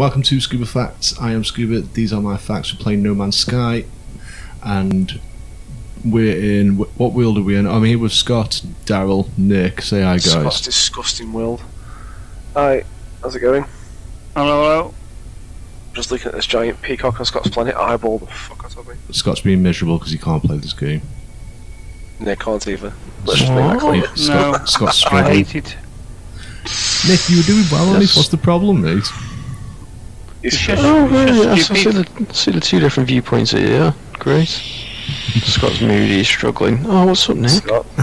Welcome to Skuber Facts. I am Skuber. These are my facts. We're playing No Man's Sky, and we're in. What world are we in? I'm here with Scott, Daryl, Nick. Say hi, guys. Scott's disgusting world. Hi, how's it going? Hello, hello. Just looking at this giant peacock on Scott's planet. Eyeball the fuck out of me. Scott's being miserable because he can't play this game. Nick can't either. Let's just make that clear. Scott, Scott's I struggling. hate it. Nick, you were doing well on this. Yes. What's the problem, mate? He's It's just, just- Oh, right, just I see the, see the two different viewpoints here, yeah. Great. Scott's moody, he's struggling. Oh, what's up, Nick? Scott.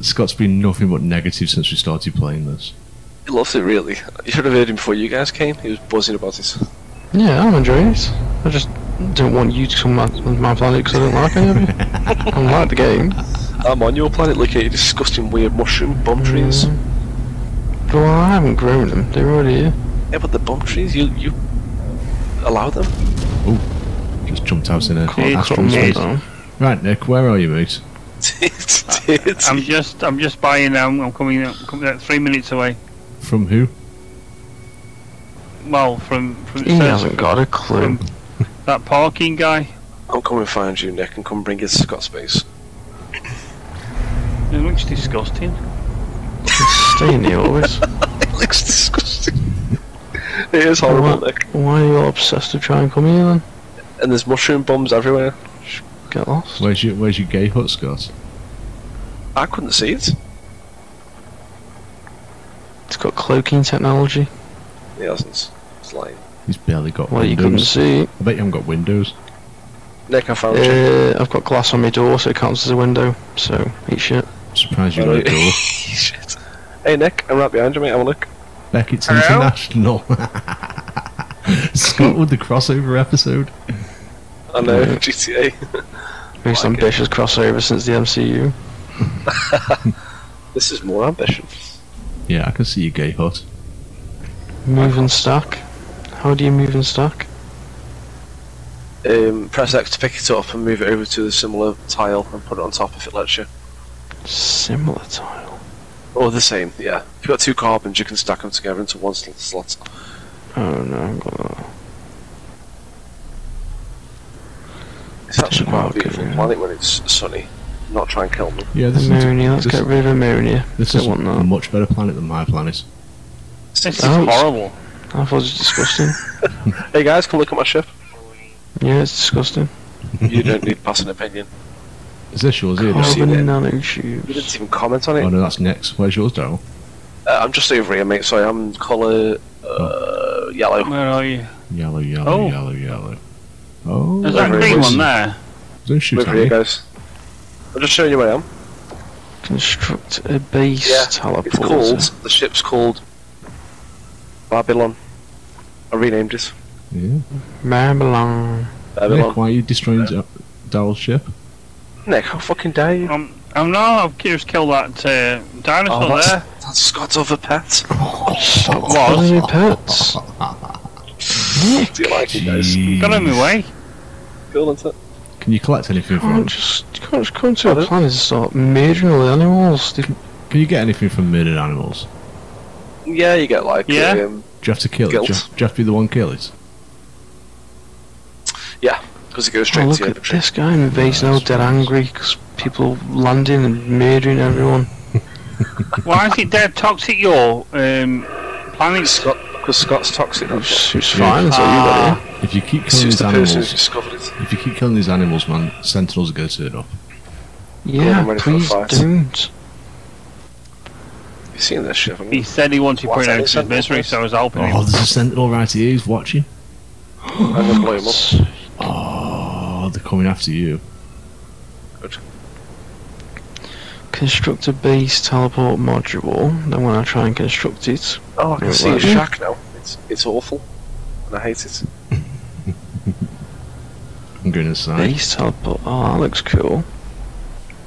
Scott's been nothing but negative since we started playing this. He loves it really. You should have heard him before you guys came. He was buzzing about it. Yeah, I'm enjoying it. I just don't want you to come on my planet because I don't like any of you. I don't like the game. I'm on your planet looking at your disgusting weird mushroom bomb trees. Mm. Well, I haven't grown them. They're already here. Yeah, but the bomb trees, you you allow them? Oh, Just jumped out in a astral space. Right, Nick, where are you, mate? I'm just, I'm just buying now. I'm coming, I'm coming out three minutes away. From who? Well, from from He hasn't got a clue. that parking guy. I'm coming to find you, Nick, and come bring his to Scott's base. It looks disgusting. Stay in here always. it looks disgusting. it is horrible, What? Nick. Why are you all obsessed to try and come here then? And there's mushroom bombs everywhere. Get lost. Where's your Where's your gay hut, Scott? I couldn't see it. It's got cloaking technology. He hasn't. It's lying. He's barely got Well, you couldn't windows. see. I bet you haven't got windows. Nick, I found you. Uh, I've got glass on my door, so it counts as a window. So eat shit. Surprised you got a Alright. door. Shit. Hey, Nick, I'm right behind you, mate. Have a look. Beckett's Hello? International. Scott with the crossover episode. I know, Yeah. GTA. Most Like it. ambitious crossover since the MCU. this is more ambitious. Yeah, I can see your gay hut. Move and stack. How do you move in stock? Um, press X to pick it up and move it over to the similar tile and put it on top if it lets you. Similar tile. Or the same, yeah. If you've got two carbons, you can stack them together into one sl- slot. Oh no, I've got that. It's actually quite a beautiful planet when it's sunny. Not try and kill me. Yeah, this is Ammonia, let's this, get rid of ammonia. this Don't is want a much better planet than my planet. This is Ouch. horrible. I thought it was disgusting. Hey guys, come look at my ship. Yeah, it's disgusting. You don't need passing opinion. Is this yours here? Oh. Daryl? seen it. Carbon You didn't even comment on it. Oh no, that's next. Where's yours, Daryl? Uh, I'm just over here, mate. Sorry, I'm colour uh, yellow. Where are you? Yellow, yellow, Oh. yellow, yellow. Oh, There's that green one there. don't shoot Over here, guys. I'm just showing you where I am. Construct a base Yeah, teleporter. It's called, the ship's called Babylon. I renamed it. Yeah. Babylon. Babylon. Nick, why are you destroying Da- Daryl's ship? Nick, how fucking dare you? Um, I'm no, I've just killed that uh, dinosaur Oh, that's, there. that's Scott's other pet. Stop What? calling me pets. Do you like it, guys? Got in my way. Cool, isn't it? Can you collect anything You can't from? just, you can't just come to a Pardon? planet and start murdering all the animals. They- Can you get anything from murdered animals? Yeah, you get like Yeah? um, Do you have to kill Guilt. it? Do you, have, do you have to be the one kill it? Because it goes Oh, straight look to the at infantry. this guy in the base now, dead angry because people landing and murdering everyone. Why is it dead toxic? Your um, planet. Scott, because Scott's toxic. That's It's, what. it's fine until you got here. If you keep killing these the animals, if you keep killing these animals, man, sentinels are going to turn up. Yeah, I'm ready for a please don't. You've seen this ship, haven't He said he wanted to What, put it out any of his sentinels, misery, so I was helping Oh, him. there's a sentinel right here. He's watching. I'm gonna blow him up. Oh, they're coming after you. Good. Construct a base teleport module. Then when I try and construct it, Oh, I can see right. his shack now. It's it's awful, and I hate it. I'm going inside. base teleport. Oh, that looks cool.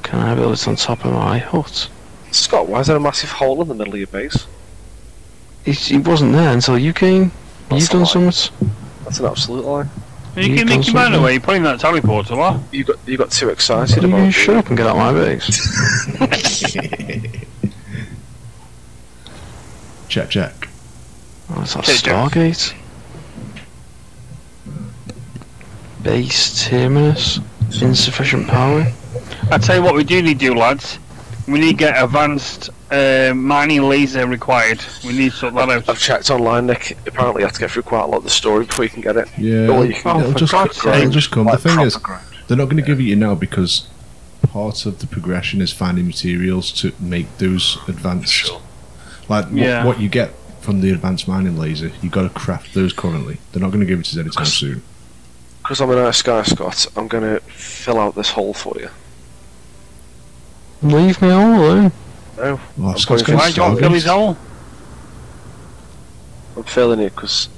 Can I build it on top of my hut? Scott, why is there a massive hole in the middle of your base? It, it wasn't there until you came. That's You've done lie. something. That's an absolute lie. You You've can done make your man something. away, put him in that teleporter, what? You got you got too excited You about shut up and get out my base. Check, check. Oh, it's that Check, check. Stargate. Base terminus. Insufficient power. I tell you what, we do need to do, lads. We need to get advanced uh, mining laser required. We need to sort that out. I've checked online, Nick. Apparently, you have to get through quite a lot of the story before you can get it. Yeah, Well, you can- it'll, for just, God's it'll just come. The thing is, proper grind. they're not going to give it you now because part of the progression is finding materials to make those advanced. Sure. Like what- Yeah. what, you get from the advanced mining laser, you've got to craft those currently. They're not going to give it to us anytime Because- soon. Because I'm an Ice Sky Scott, I'm going to fill out this hole for you. Leave me all alone. No, Oh, um um I'm Scott's going going to do you want to fill his hole? I'm filling it because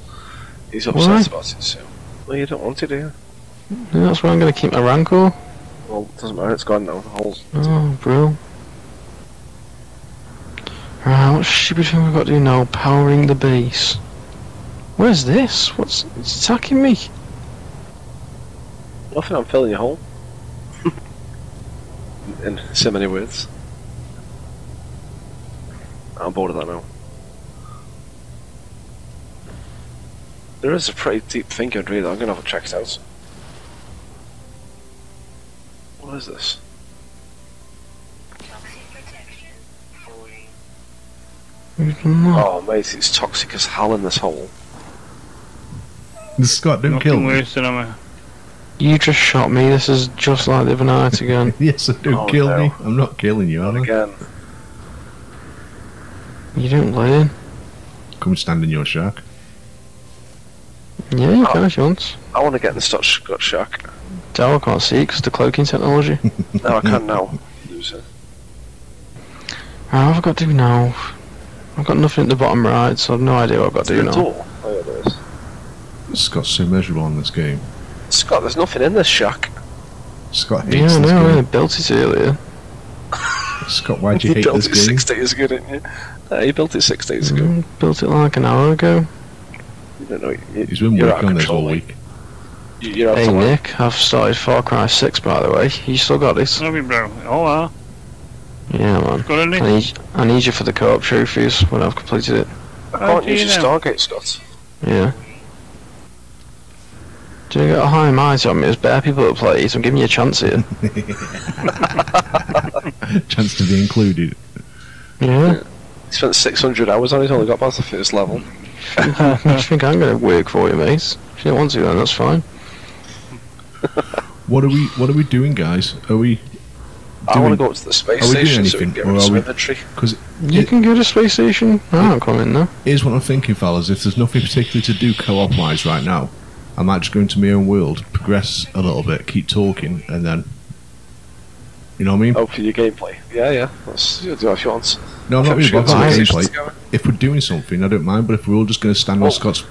he's upset Why? about it. So, well, you don't want it, do you? Yeah, that's why I'm going to keep my rancor. Well, it doesn't matter. It's gone now. The hole's Oh, bro. Right, what stupid thing we've got to do now? Powering the base. Where's this? What's it's attacking me? nothing. I'm filling your hole. In so many words. I'm bored of that now. There is a pretty deep thing thinking really. I'm gonna have to check it out. What is this? Who's done that? Oh, mate, it's toxic as hell in this hole. Scott, don't Nothing kill me. worse than I'm a... You just shot me. This is just like the other night again. Yes, don't Oh, kill no. me. I'm not killing you, am I? Again. You don't learn. Come stand in your shack. Yeah, you Oh. can if you want. I want to get in the Scotch Scotch Shack. Daryl can't see because the cloaking technology. No, I can now. Loser. Right, what have got to do now? I've got nothing at the bottom right, so I've no idea what I've got to do The now. door. Oh, yeah, there is. Scott's so miserable in this game. Scott, there's nothing in this shack. Scott hates Yeah, I this know, I built it earlier. Scott, why'd you You hate built this it game? six days ago, didn't you? Uh, you built it six days ago. Mm, built it like an hour ago. You don't know. You, He's been working on this control, all week. You- You're Hey of. Nick, I've started Far Cry 6 by the way. You still got this? Love you, bro. Oh, well. Yeah, man. Good, isn't I need, I need you for the co-op trophies when I've completed it. I can't use you your know? Stargate, Scott. Yeah. Do you get a high might on me? There's better people that play it. I'm giving you a chance here. Chance to be included. Yeah. He spent 600 hours on it, only got past the first level. I think I'm going to work for you, mate. If you don't want to, then that's fine. What are we? What are we doing, guys? Are we? I want to go up to the space are we doing station so we can anything, get or rid of are some we- inventory. Because You can go to space station. I don't come in there. here's what I'm thinking, fellas. If there's nothing particularly to do co-op wise right now, I might just go into my own world, progress a little bit, keep talking, and then. You know what I mean? Oh, for your gameplay. Yeah, yeah. Let's you do it if you want. no, I'm not I think we really should get bothered about gameplay. If we're doing something, I don't mind. But if we're all just going to stand on Oh. Scott's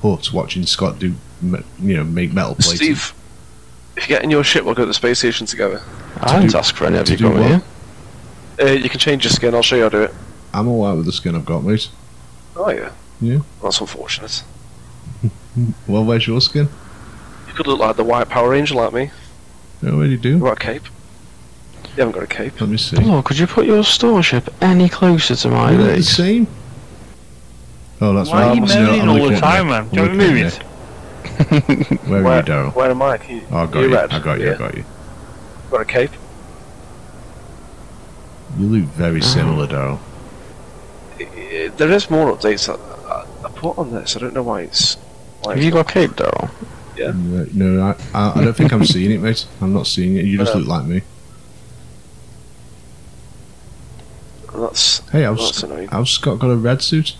hut watching Scott do, you know, make metal plates. Steve, if you get in your ship, we'll go to the space station together. I didn't ask for any of you do coming what? here. Uh, you can change your skin. I'll show you how to do it. I'm all right with the skin I've got, mate. Oh yeah. Yeah. That's unfortunate. Well, where's your skin? You could look like the White Power Ranger, like me. what already You do. got a cape. You haven't got a cape. Let me see. Oh, could you put your store ship any closer to my You're not same. Oh, that's Why right. are you I'm- moaning I'm all the time, man? I'm Do you want to looking move it? Nick. Where are Where, you, Daryl? where am I? You, Oh, I got you you. red. I got you. Yeah. I got you. Got a cape. You look very uh-huh. similar, Daryl. I- I- There is more updates that I, I put on this. I don't know why it's. Why Have it's you not- got cape, Daryl? Yeah. No, no I, I, I don't think I'm seeing it, mate. I'm not seeing it. You just No. look like me. That's Hey, how's, that's annoying. how's Scott got a red suit?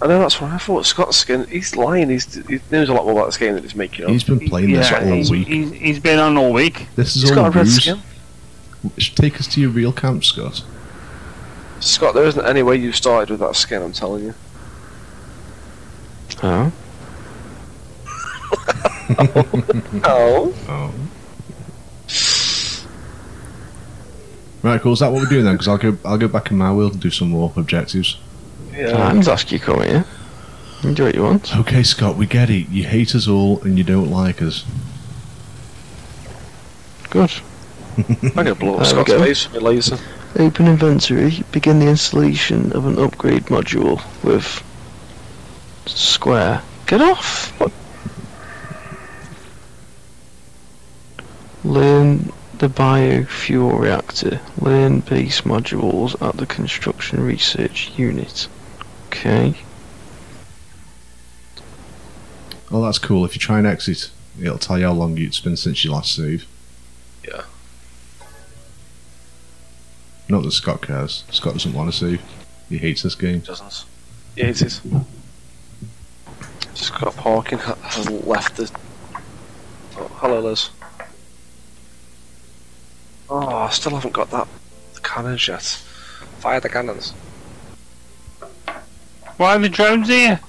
I know that's what I thought. Scott's skin. He's lying. He's he knows a lot more about this game than he's making up. He's been playing this yeah, all he's, week. He's, he's been on all week. This is He's all got a red ruse. skin. Take us to your real camp, Scott. Scott, there isn't any way you started with that skin. I'm telling you. Oh. Oh. Oh. oh. Right, cool. Is that what we're doing then? Because I'll go, I'll go back in my world and do some more objectives. I Yeah. Ah, didn't ask you to come here. You can do what you want. Okay, Scott, we get it. You hate us all and you don't like us. Good. I'm gonna blow up Scott's face with my laser. Open inventory. Begin the installation of an upgrade module with square. Get off! What? Learn the biofuel reactor. Learn base modules at the construction research unit. Okay. Oh, that's cool. If you try and exit, it'll tell you how long it's been since you last saved. Yeah. Not that Scott cares. Scott doesn't want to save. He hates this game. Doesn't. Yeah, it is. Scott Hawking ha- has left the. Oh, hello, Liz. Oh, I still haven't got that. The cannons yet. Fire the cannons. Why are the drones here?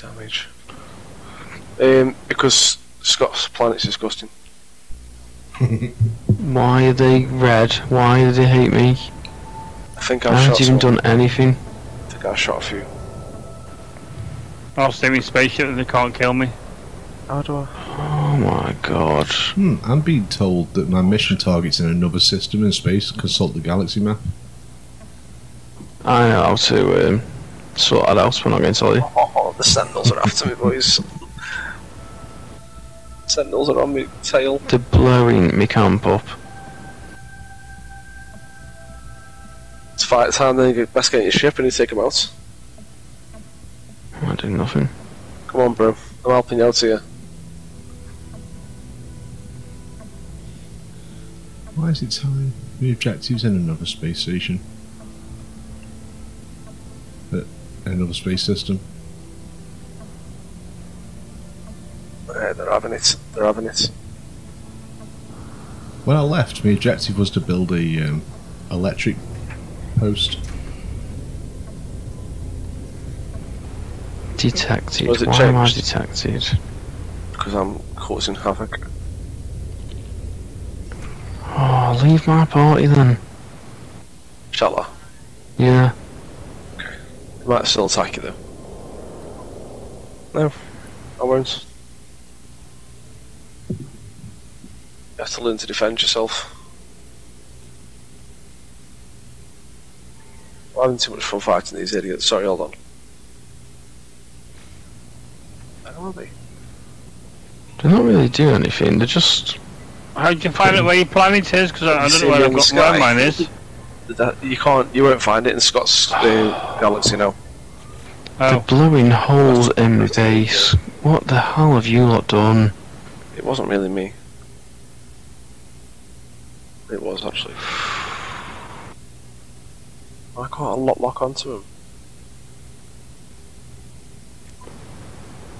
Damage. Um, because Scott's planet's disgusting. Why are they red? Why do they hate me? I think I I've haven't shot. even Some, done anything. I think I shot a few. I'll stay in spaceship and they can't kill me. How do I? Oh my god. Hmm, I'm being told that my mission target's in another system in space. Consult the galaxy map. I know how to um, sort that out, but I'm not going to tell you. Oh, the sentinels are after me, boys. Sentinels are on my tail. They're blowing me camp up. It's fight time, then you get- best get your ship and you take them out. I do nothing. Come on, bro. I'm helping you out here. Why is it telling me objectives in another space station? Uh, another space system. Yeah, they're having it. They're having it. When I left, my objective was to build a um, electric post. Detected. Was it Why am I detected? Because I'm causing havoc. Oh, leave my party then. Shall I? Yeah. I might still attack you though. No, I won't. You have to learn to defend yourself. I'm having too much fun fighting these idiots. Sorry, hold on. I don't want to be. They're not really doing anything. They're just. How'd you find out where your planet is? Because I, I don't know where I've got where mine is. That- You can't. You won't find it in Scott's uh, galaxy now. They're Oh, blowing holes in my base. What the hell have you lot done? It wasn't really me. It was actually. I can't lock lock onto him.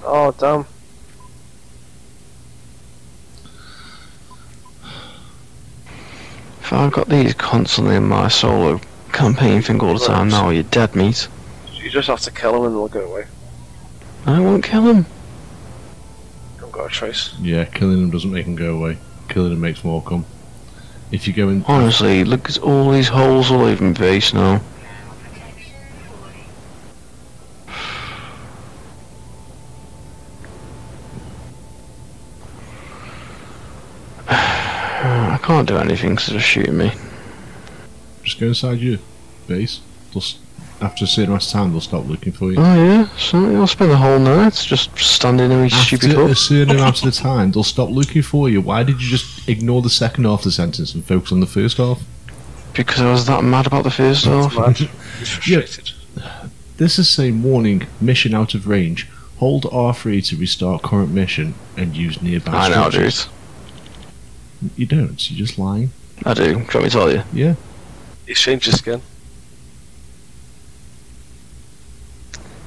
Oh damn! If I've got these constantly in my solo campaign thing all the time now, you're dead meat. You just have to kill him and they'll go away. I won't kill him. I've got a choice. Yeah, killing them doesn't make them go away. Killing them makes more come. If you go in, Honestly, look at all these holes all over my face now. Can't do anything because they're shooting me. just go inside your base. They'll, after a certain amount of time, they'll stop looking for you. Oh yeah, so I'll spend the whole night just standing in a stupid After a certain amount of the time, they'll stop looking for you. Why did you just ignore the second half of the sentence and focus on the first half? Because I was that mad about the first That's half. frustrated. This is saying warning, mission out of range. Hold R3 to restart current mission and use nearby I know, dude. Structures. You don't, you're just lying. I do. Do you want me to tell you? Yeah. He's changed his skin.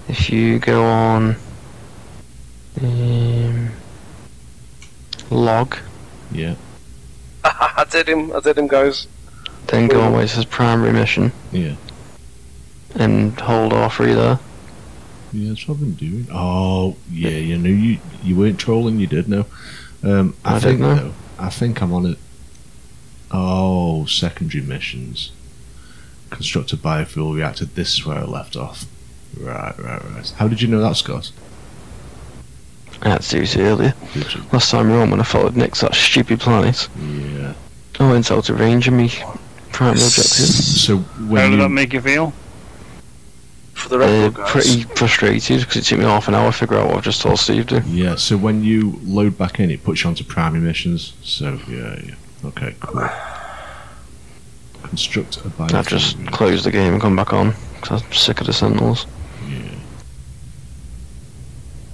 If you go on um, log, Yeah. I did him. I did him, guys. then go on where it says primary mission Yeah. and hold R3 there. Yeah, that's what I've been doing. Oh, yeah, you knew you you weren't trolling, you did know. Um, I, I think did know. Though, I think I'm on it. Oh, secondary missions. Construct a biofuel reactor. This is where I left off. Right, right, right. How did you know that, Scott? I had to earlier. Last time we were on when I followed Nick to that stupid planet. Yeah. I went out of range and me primary objective. So when How when did that make you feel? For the Red Uh, guys. pretty frustrated because it took me half an hour to figure out what I've just told Steve to. yeah, so when you load back in, it puts you onto primary missions. So yeah, yeah. Okay, cool. Construct a biofuel I've just unit. closed the game and come back on because I'm sick of the Sentinels. Yeah.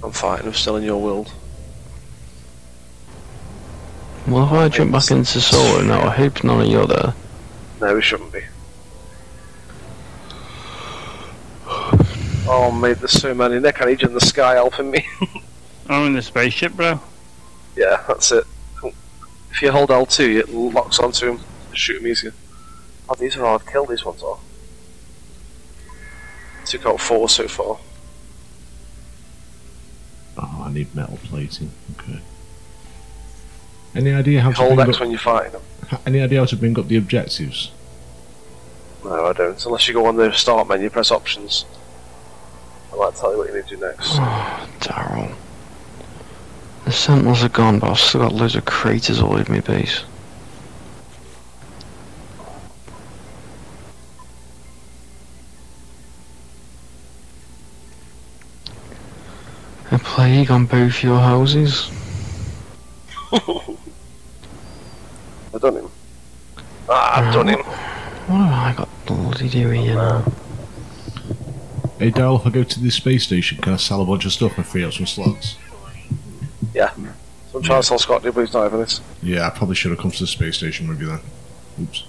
I'm fighting. I'm still in your world. Well, if I jump back into solo now, I hope none of you are there. No, we shouldn't be. Oh, mate, there's so many. Nick, I need you in the sky helping me. I'm in the spaceship, bro. yeah, that's it. If you hold L2, it locks onto him. Shoot him easier. Oh, these are hard kill, these ones are. Took out four so far. Oh, I need metal plating. Okay. Any idea how to Hold bring X up, when you're fighting them. any idea how to bring up the objectives? No, I don't. Unless you go on the start menu, press options. I might tell you what you need to do next. Oh, Daryl. The Sentinels are gone, but I've still got loads of craters all over my base. A plague on both your houses. I've done him. Ah, I've done him. What have I got bloody doing here now? Hey Daryl, if I go to the space station, can I sell a bunch of stuff and free up some slots? Yeah. So I'm trying to tell Scott, but he's not having this. Yeah, I probably should have come to the space station with you then. Oops.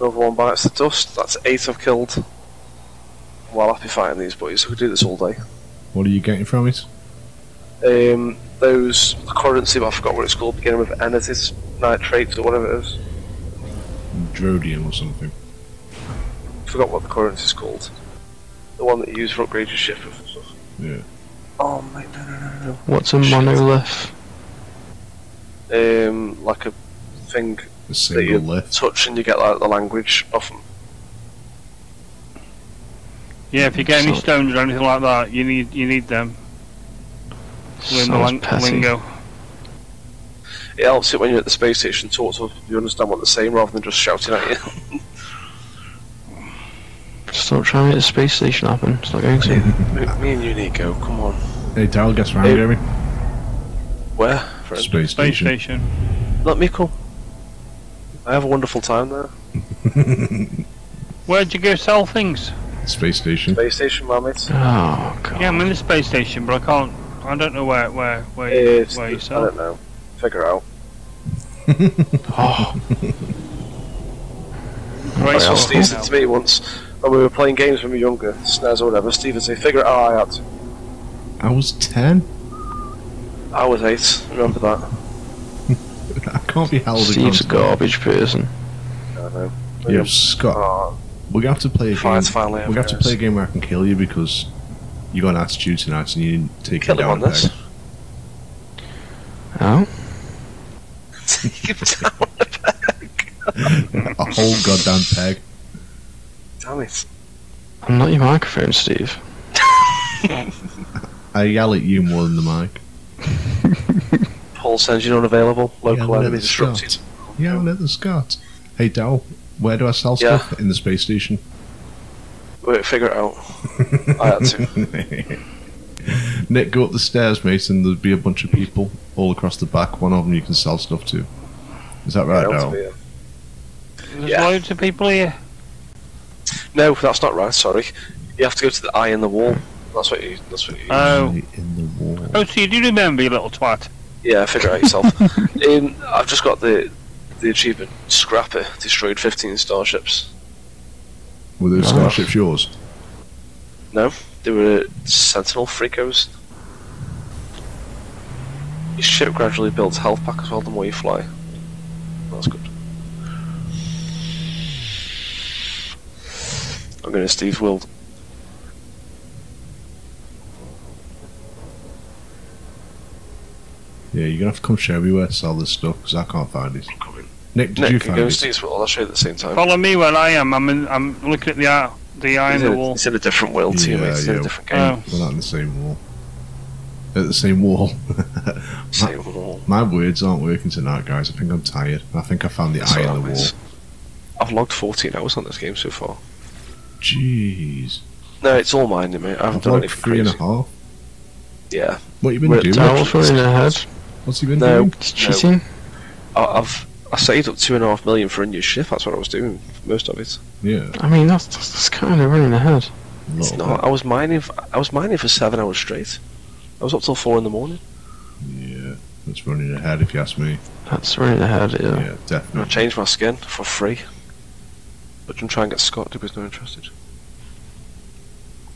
Another one bites the dust. That's eight I've killed. While I'll be fighting these boys, I could do this all day. What are you getting from it? Um, those the currency, but I forgot what it's called, beginning with anitis, nitrates, or whatever it is. Drodium or something. Forgot what the currency is called. The one that you use for upgrade your ship and stuff. Yeah. Oh mate, no, no, no, no. What's a monolith? Um, like a thing A that you lift. touch and you get like the language off them. Yeah, if you get any So- stones or anything like that, you need you need them. Learn the Sounds lang- petty. lingo. It helps it when you're at the space station, talk to you understand what they're saying rather than just shouting at you. Stop trying to make the space station happen. It's not going to. me, me and you need go. Come on. Hey Daryl, guess where Hey. I'm going? Where? Friend? Space Space station. station. Let me come. I have a wonderful time there. Where'd you go sell things? Space station. Space station, my mate. Oh god. Yeah, I'm in the space station, but I can't. I don't know where where where you, It's, where you I don't know. Figure out. Oh, Right, That's what so- Steve said to me once when we were playing games when we were younger, SNES or whatever. Steve would say, "Figure it out." I had to. I was 10? I was eight. Remember that? I can't be held Steve's a garbage person. I know. Yeah, Scott, Oh, we're going to have to play a game. Finally We're going to have to play a game where I can kill you because you got an attitude tonight and you didn't take Kill it him down on a this. Oh? Take him down a peg. A whole goddamn peg. Damn it. I'm not your microphone, Steve. I yell at you more than the mic. Paul sends you unavailable. Local Yeah, enemy let's disrupted. Yeah, let the Scott. Hey Dal, where do I sell Yeah. stuff? In the space station. Wait, figure it out. I had to. Nick, go up the stairs, mate, and there'll be a bunch of people all across the back. One of them you can sell stuff to. Is that right, Yeah, Dal? to be, There's Yeah. loads of people here. No, that's not right. Sorry. You have to go to the eye in the wall. That's what you. That's what you. Oh, In the wall. oh, so you do remember, you little twat. yeah, figure it out yourself. um, I've just got the the achievement. Scrapper destroyed 15 starships. Were those Nice. starships yours? No, they were Sentinel freakos. Your ship gradually builds health pack as well the more you fly. That's good. I'm going to Steve's world. Yeah, you're gonna have to come show me where to sell this stuff because I can't find it. Nick, did Nick, you you find go to it? Steve's world. I'll show you at the same time. Follow me where I am. I'm in, I'm looking at the eye, the eye in the wall. it's in a different world to you, Yeah, mate. It's in a different game. Oh, We're not in the same wall. at the same wall. Same wall. My words aren't working tonight, guys. I think I'm tired. I think I found the That's eye in the wall. mate. I've logged 14 hours on this game so far. Jeez. No, it's all mine, mate. I haven't I've done logged anything three and a crazy. half. Yeah, What you been We're at doing? Daryl's running ahead. What's he been No. doing? It's cheating. I, I've I saved up two and a half million for a new ship. That's what I was doing most of it. Yeah. I mean, that's, that's, that's kind of running ahead. a It's little not. I was mining. For, I was mining for seven hours straight. I was up till four in the morning. Yeah. that's running ahead if you ask me. That's running ahead, Yeah, yeah. And I changed my skin for free. But I'm trying to get Scott to he's not interested.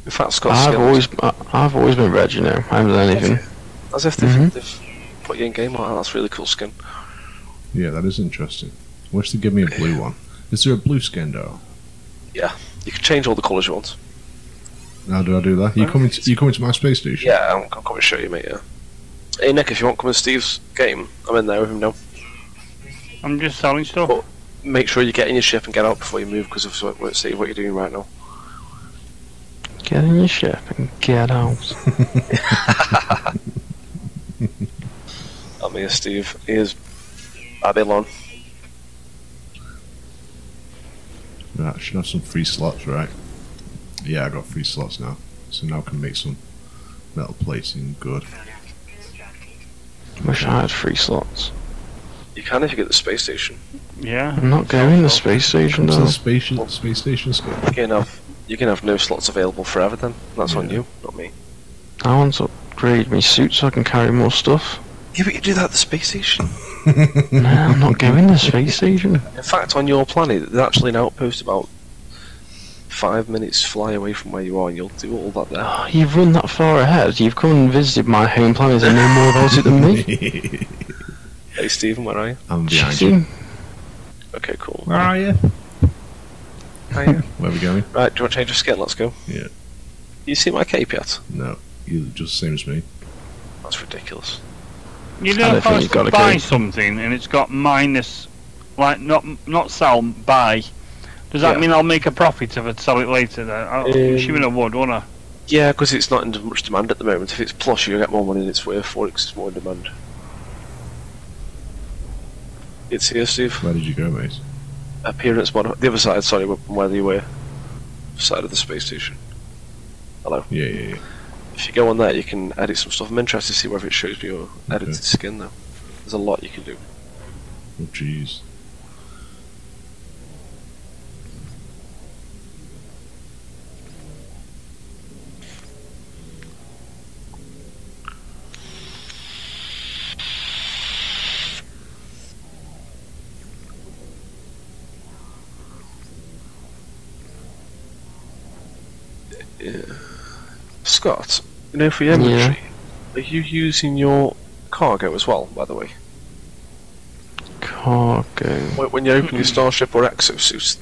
In fact, Scott's I've skin always, I, I've always been red, you know. I haven't done anything. as if they've, Mhm. they've put you in game like that. That's really cool skin. Yeah, that is interesting. Wish they'd give me a blue one. Is there a blue skin though? Yeah, you can change all the colours you want. How do I do that? You coming? To, you coming to my space station? Yeah, I'm, I'm coming to show you, mate. Yeah. Hey Nick, if you want to come in Steve's game, I'm in there with him now. I'm just selling stuff. Oh. Make sure you get in your ship and get out before you move, because of what, Steve, what you're doing right now. Get in your ship and get out. I'm here, Steve. Here's Babylon. Right, I should have some free slots, right? Yeah, I got free slots now. So now I can make some metal plating good. Wish I had free slots. You can if you get the space station. Yeah. I'm not going to the space station What's though. the space, space station stuff? You can have you can have no slots available forever. Then that's on you, not me. I want to upgrade my suit so I can carry more stuff. Yeah, but you do that at the space station. No, I'm not going to the space station. In fact, on your planet, there's actually an outpost about five minutes fly away from where you are, and you'll do all that there. Oh, you've run that far ahead. You've come and visited my home planet and know more about it than me. Hey, Stephen, where are you? I'm behind you. Okay, cool. Where are you? Hiya. Where are we going? right, do you want to change your skin? Let's go. Yeah. You see my cape yet? No, you're just the same as me. That's ridiculous. You know, don't if I you've got a buy code. something and it's got minus, like not not sell, buy. Does that Yeah. mean I'll make a profit if I sell it later? Then I'm Um, assuming I would, won't I? Yeah, because it's not in much demand at the moment. If it's plus, you get more money than it's worth for it 'cause it's more in demand. It's here, Steve. Where did you go, mate? Appearance mod. The other side, sorry, where you were. Side of the space station. Yeah, yeah, yeah. If you go on that, you can edit some stuff. I'm interested to see whether it shows me your edited Okay. skin, though. There's a lot you can do. Oh, jeez. Scott, you know, for your inventory, are you using your cargo as well, by the way? Cargo. When when you open your Starship or Exosuit,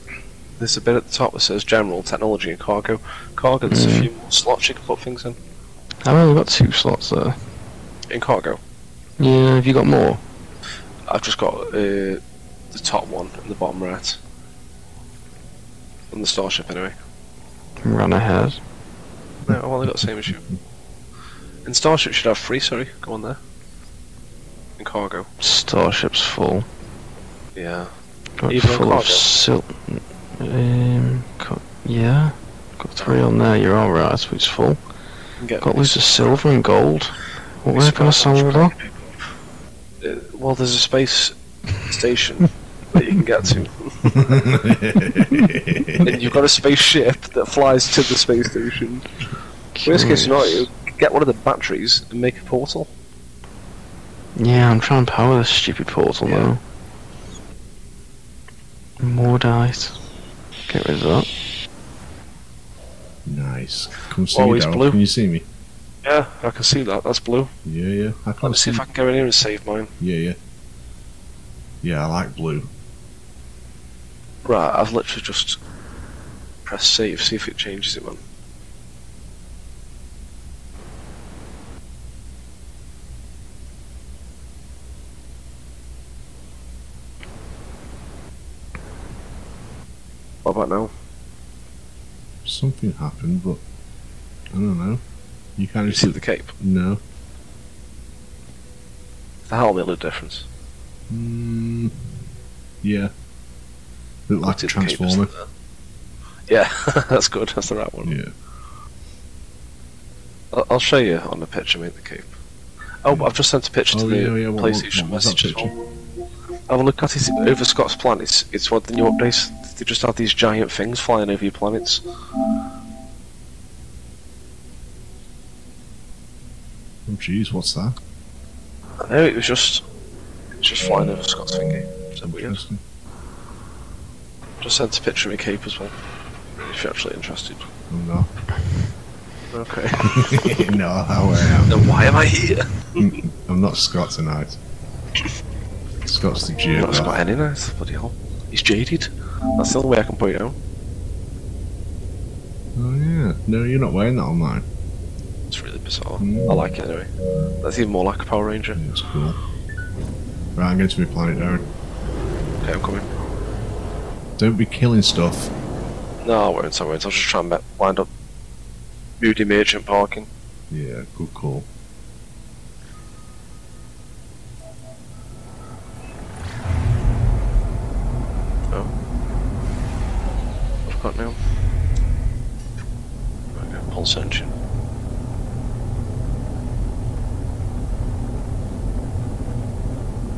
there's a bit at the top that says General, Technology and Cargo. Cargo, there's a Mm. few more slots you can put things in. I've only got two slots there. In Cargo, Yeah, have you got more? I've just got uh, the top one and the bottom right. On the Starship, anyway. Run ahead. No, I've only got the same as you. In Starship, should have three, sorry. Go on there. In Cargo. Starship's full. Yeah. Got Even full of sil. Um, got, yeah. Got three on there. You're all right. So it's full. Got loads of silver and gold. What where can I about sell all that? Uh, well, there's a space station that you can get to, and you've got a spaceship that flies to the space station. Worst case scenario, get one of the batteries and make a portal. Yeah, I'm trying to power this stupid portal Yeah. now. More dice. Get rid of that. nice. Come see Oh, me, he's blue. Can you see me? Yeah, I can see that. That's blue. Yeah, yeah. I Let can't me see see. if I can go in here and save mine. Yeah, yeah. Yeah, I like blue. Right, I've literally just pressed save. See if it changes it, man. What about now? Something happened, but I don't know. You kind You of see the cape? no. The helmet look different. Mm, yeah. Look like a Did the capers transformer. Yeah, that's good. That's the right one. Yeah. I'll, I'll show you on the picture, mate, the cape. Oh, but I've just sent a picture Oh to the yeah, yeah. What, what, PlayStation what message well. Have a look at it over Scott's planet. It's, it's one of the new updates. They just have these giant things flying over your planets. Oh jeez, what's that? I know it was just, it's just flying over Scott's thingy. So weird. Just sent a picture of my cape as well. If you're actually interested. Oh Okay. no. no, how I am. then why am I here? I'm not Scott tonight. Scott's the Not. Scott any nice. Bloody hell. He's jaded. That's the only way I can put it down. Oh yeah. No, you're not wearing that on mine. It's really bizarre. Mm. I like it anyway. That's even more like a Power Ranger. Yeah, it's cool. Right, I'm going to my planet, Darren. Okay, I'm coming. Don't be killing stuff. No, I won't, I won't. I'll just try and wind up Moody Merchant parking. Yeah, good call. Oh. What have got now? Okay, pulse engine.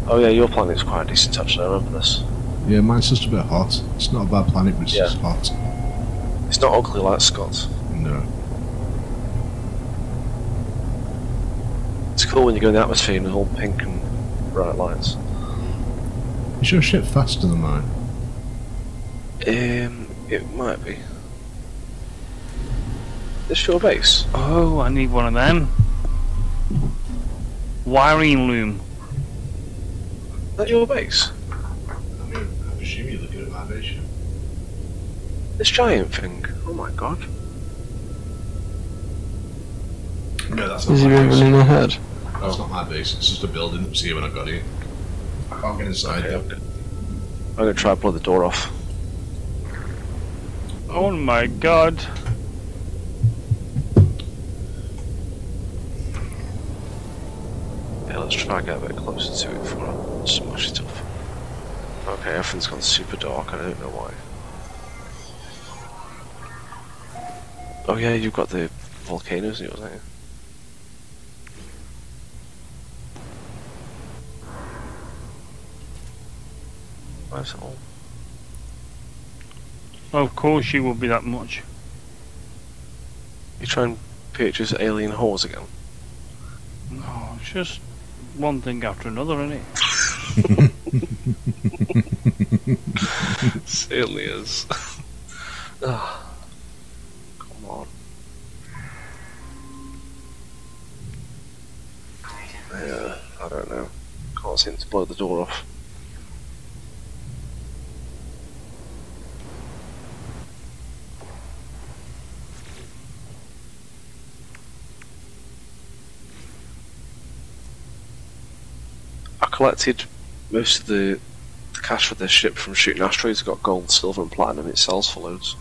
Oh yeah, your planet's quite a decent touch, I remember this. Yeah, mine's just a bit hot. It's not a bad planet, but it's Yeah. just hot. It's not ugly like Scott's. No. It's cool when you go in the atmosphere and it's all pink and bright lights. Is your ship faster than mine? Um, it might be. This your base? Oh, I need one of them. Wiring loom. Is that your base? I mean, I presume you're looking at my vision. This giant thing. Oh my god. No, that's Is he moving in ahead? That's not my base. It's just a building that was here when I got here. I can't get inside Okay, though. I'm, gonna, I'm gonna try and blow the door off. Oh my god. Yeah, let's try and get a bit closer to it before I smash it off. Okay, everything's gone super dark, I don't know why. Yeah, you've got the volcanoes in yours, haven't you? Where's it all? Of course you will be that much. You try and purchase alien whores again? No, it's just one thing after another, isn't it? Certainly is. Ah, Yeah, I don't know. Can't seem to blow the door off. I collected most of the the cash for this ship from shooting asteroids got gold, silver, and platinum. It sells for loads.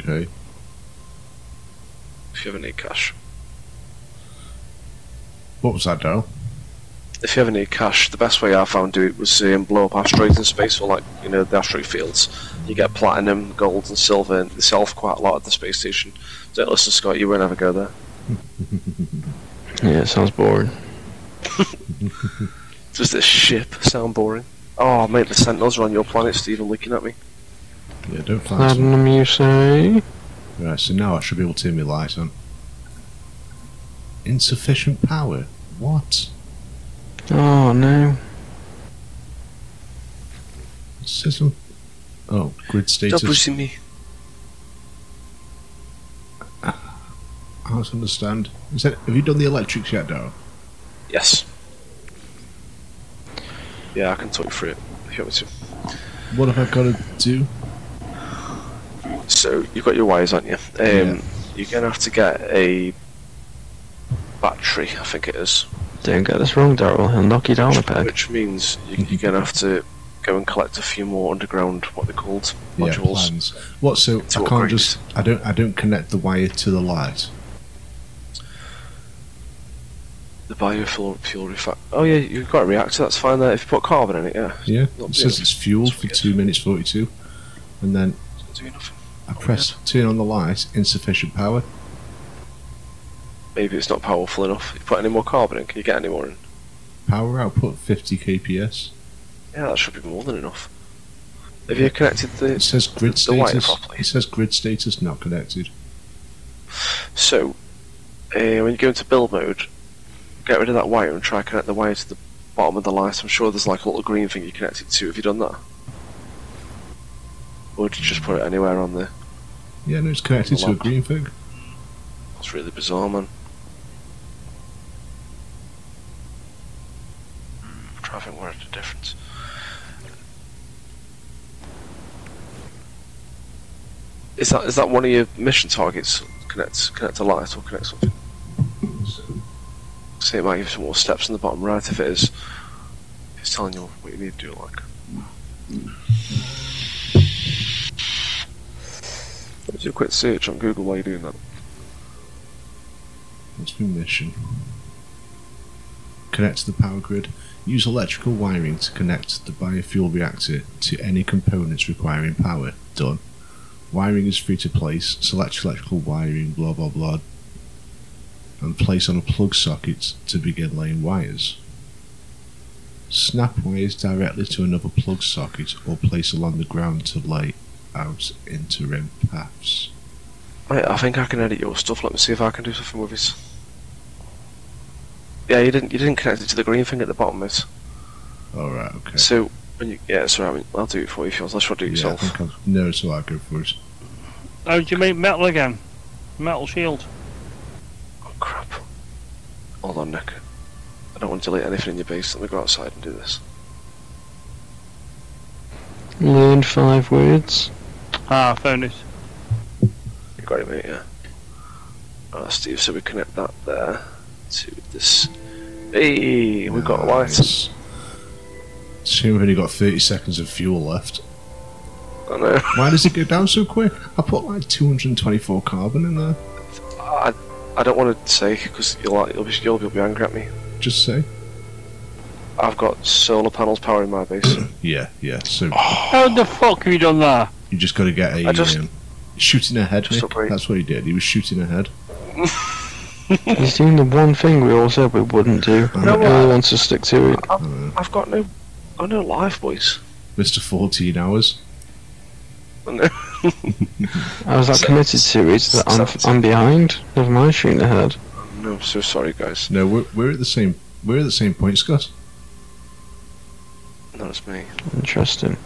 Okay. If you ever need cash, What was that, Daryl? if you have any cash, the best way I found to do it was um, blow up asteroids in space, or like you know the asteroid fields. You get platinum, gold, and silver, and they sell for quite a lot at the space station. Don't listen, Scott. You won't ever go there. Yeah, it sounds boring. Does this ship sound boring? Oh, mate, the Sentinels are on your planet, Stephen, looking at me. Yeah, don't flash. Platinum, you say? Right, so now I should be able to turn my lights on. Insufficient power? What? Oh no. On... Oh, grid status. Stop pushing me. I don't understand. Is that, have you done the electrics yet, Daryl? Yes. Yeah, I can talk through it if you want me to. What have I got to do? So you've got your wires, aren't you? Um, Yeah. You're gonna have to get a battery, I think it is, Don't get this wrong, Daryl. He'll knock you down a peg. which means you, you're gonna have to go and collect a few more underground, what they're called, Yeah, modules. plans. What? So I can't upgrade just. I don't. I don't connect the wire to the light. the biofuel fuel refact. Oh yeah, you've got a reactor. That's fine. There, if you put carbon in it, yeah. Yeah. Not It says really. it's fuel for two minutes forty-two, and then Doesn't do nothing. I press turn on the light. Insufficient power. Maybe it's not powerful enough. You put any more carbon in? Can you get any more in? Power output fifty kps. Yeah, that should be more than enough. Have you connected It the? says grid The wire status. properly. It says grid status not connected. So, uh, when you go into build mode, get rid of that wire and try to connect the wire to the bottom of the light. I'm sure there's like a little green thing you connect it to. Have you done that? Or did you just put it anywhere on there? Yeah, no, it's connected to a green thing. That's really bizarre, man. I'm trying to think where's the difference. Is that is that one of your mission targets? Connect connect a light or connect something? See, it might give some more steps in the bottom right if it is. It's telling you what you need to do. Like, let's do a quick search on Google while you're doing that. What's my mission? Connect to the power grid. Use electrical wiring to connect the biofuel reactor to any components requiring power. Done. Wiring is free to place. Select electrical wiring, blah blah blah. And place on a plug socket to begin laying wires. Snap wires directly to another plug socket or place along the ground to lay out interim paths. Mate, I think I can edit your stuff. Let me see if I can do something with this. Yeah, you didn't. You didn't connect it to the green thing at the bottom, mate. Alright, okay. So when you, yeah, sorry, I mean, I'll do it for you if you want. Let's try to do it Yeah, I yourself. think I'll, no, so I'll go for it. How do you make metal again? Metal shield. Oh crap! Hold on, Nick. I don't want to delete anything in your base. Let me go outside and do this. Learn five words. Ah, I found it. You got it, mate. Yeah. Alright, Steve. So we connect that there to this. Hey, we've got lights. Nice. So we've only got 30 seconds of fuel left. I know. Why does it go down so quick? I put like 224 carbon in there. I, I don't want to say because you'll like, you'll be you'll be angry at me. Just say. I've got solar panels powering my base. Yeah, yeah. So How the fuck have you done that? you just got to get a I just- um, shooting ahead. just Nick. upgrade. That's what he did. He was shooting ahead. He's doing the one thing we all said we wouldn't do. No, and he uh, wants to stick to it. Uh, I've got no, got no life, boys. Mr. 14 hours. No. I was that committed to it that I'm, I'm behind. Never mind shooting ahead. No, I'm so sorry, guys. No, we're, we're at the same. We're at the same point, Scott. No, it's me. Interesting.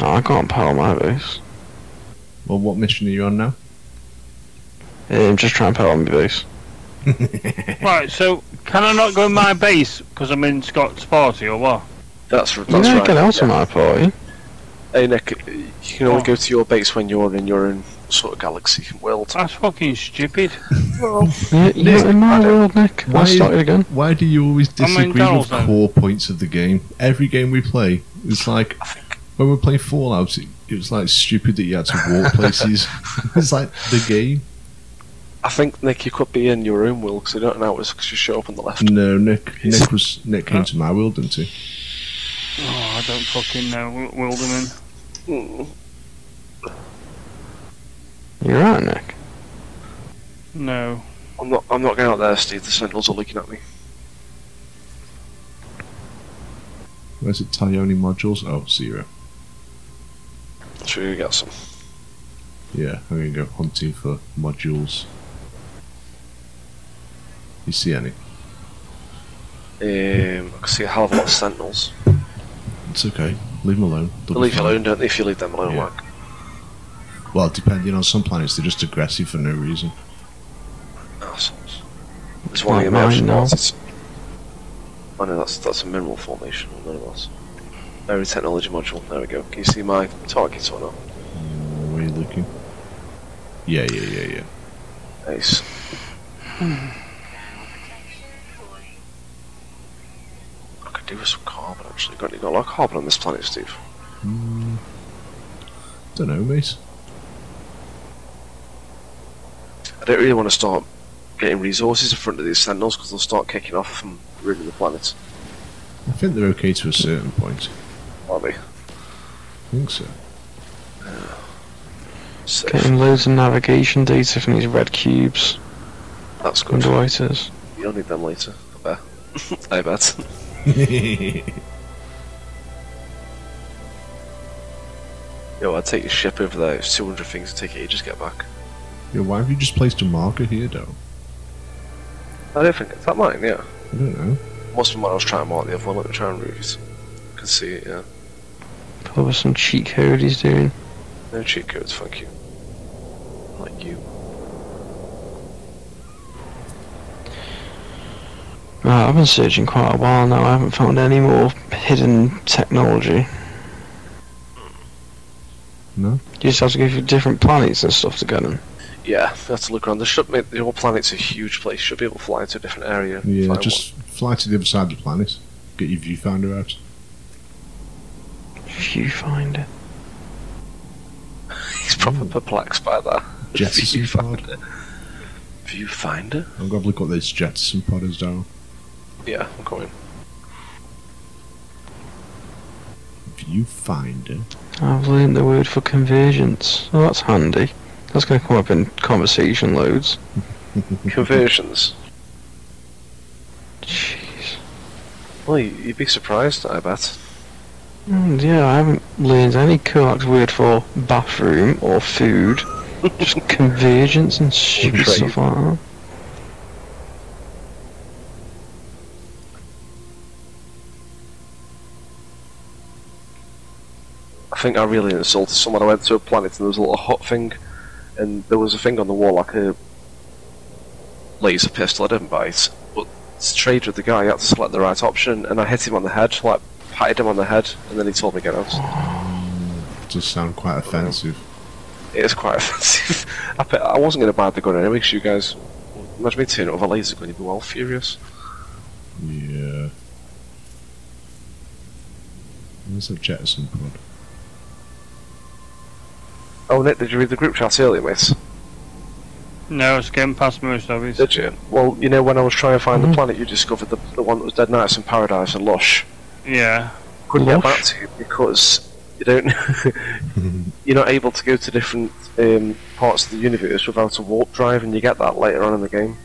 No, I can't power my base. Well, what mission are you on now? Um, just trying to put on my base. Right, so can I not go in my base because I'm in Scott's party or what? That's that's yeah, right. get out yeah. of my party. Hey Nick, you can only Oh. go to your base when you're in your own sort of galaxy world. That's fucking stupid. Yeah, you're in my world, Nick. Why- I started again. Why do you always disagree with then. core points of the game? Every game we play, it's like think when we play Fallout, it, it was like stupid that you had to walk places. it's like the game. I think Nick, you could be in your own world because I don't know it's because you show up on the left. No, Nick. Nick was Nick came to my world, didn't he? Oh, I don't fucking know. Wil- Wilderman. Mm. You're right, Nick. No. I'm not. I'm not going out there, Steve. The sentinels are looking at me. Where's it? Talioni modules? Oh, zero. Should we get some? Yeah, I'm gonna go hunting for modules. You see any? Um, I can see a hell of a lot of sentinels. It's okay. Leave them alone. They They'll be leave you fine. alone, don't they? If you leave them alone, Yeah. like Well, depending on some planets, they're just aggressive for no reason. assholes. There's one of Like your Martian now. I know that's that's a mineral formation. None of us. Very technology module. There we go. Can you see my targets or not? Where are you looking? Yeah, yeah, yeah, yeah. Nice. Do with some carbon actually. Got, you got a lot of carbon on this planet, Steve. Hmm. Don't know, mate. I don't really want to start getting resources in front of these sentinels because they'll start kicking off and ruining the planet, I think they're okay to a certain point. aren't they? I think so. Safe. Getting loads of navigation data from these red cubes. That's good. Underwriters. You'll need them later. I bet. I bet. Yo, I'd take your ship over there. It's 200 things to take ages to get back. yeah, why have you just placed a marker here, though? I don't think it's that mine, yeah. I don't know. Must have been when I was trying to mark the other one. Let me try and read. I can see it, yeah. Probably some cheat code he's doing. No cheat codes, thank you. Like you. Right, I've been searching quite a while now. I haven't found any more hidden technology. No? You just have to go through different planets and stuff to get them. Yeah, you have to look around. The ship, mate, the whole planet's a huge place. You should be able to fly to a different area. Yeah, find just fly to the other side of the planet. Get your viewfinder out. Viewfinder. one. He's proper Ooh. perplexed by that. Jettison pod. Viewfinder. Viewfinder? I'm gonna look what this Jetson pod is down. Yeah, I'm coming. Viewfinder. I've learned the word for convergence. Oh, that's handy. That's going to come up in conversation loads. Conversions. Jeez. Well, you- you'd be surprised, I bet. Mm, yeah, I haven't learned any correct word for bathroom or food. Just convergence and stupid trade. stuff like that. I think I really insulted someone. I went to a planet and there was a little hot thing, and there was a thing on the wall like a laser pistol. I didn't buy it, but to trade with the guy, I had to select the right option, and I hit him on the head, like patted him on the head, and then he told me get out. It Does sound quite offensive. It is quite offensive. I, I wasn't going to buy the gun anyway, 'cause you guys. Imagine me turning it with a laser gun, you'd be well furious. Yeah. Where's that Jetson pod? Oh, Nick, did you read the group chat earlier, mate? No, it's getting past most of it. Did you? Well, you know, when I was trying to find Mhm. the planet, you discovered the, the one that was Dead Nights in Paradise and Lush. Yeah. couldn't get back to you because you don't you're not able to go to different um, parts of the universe without a warp drive, and you get that later on in the game.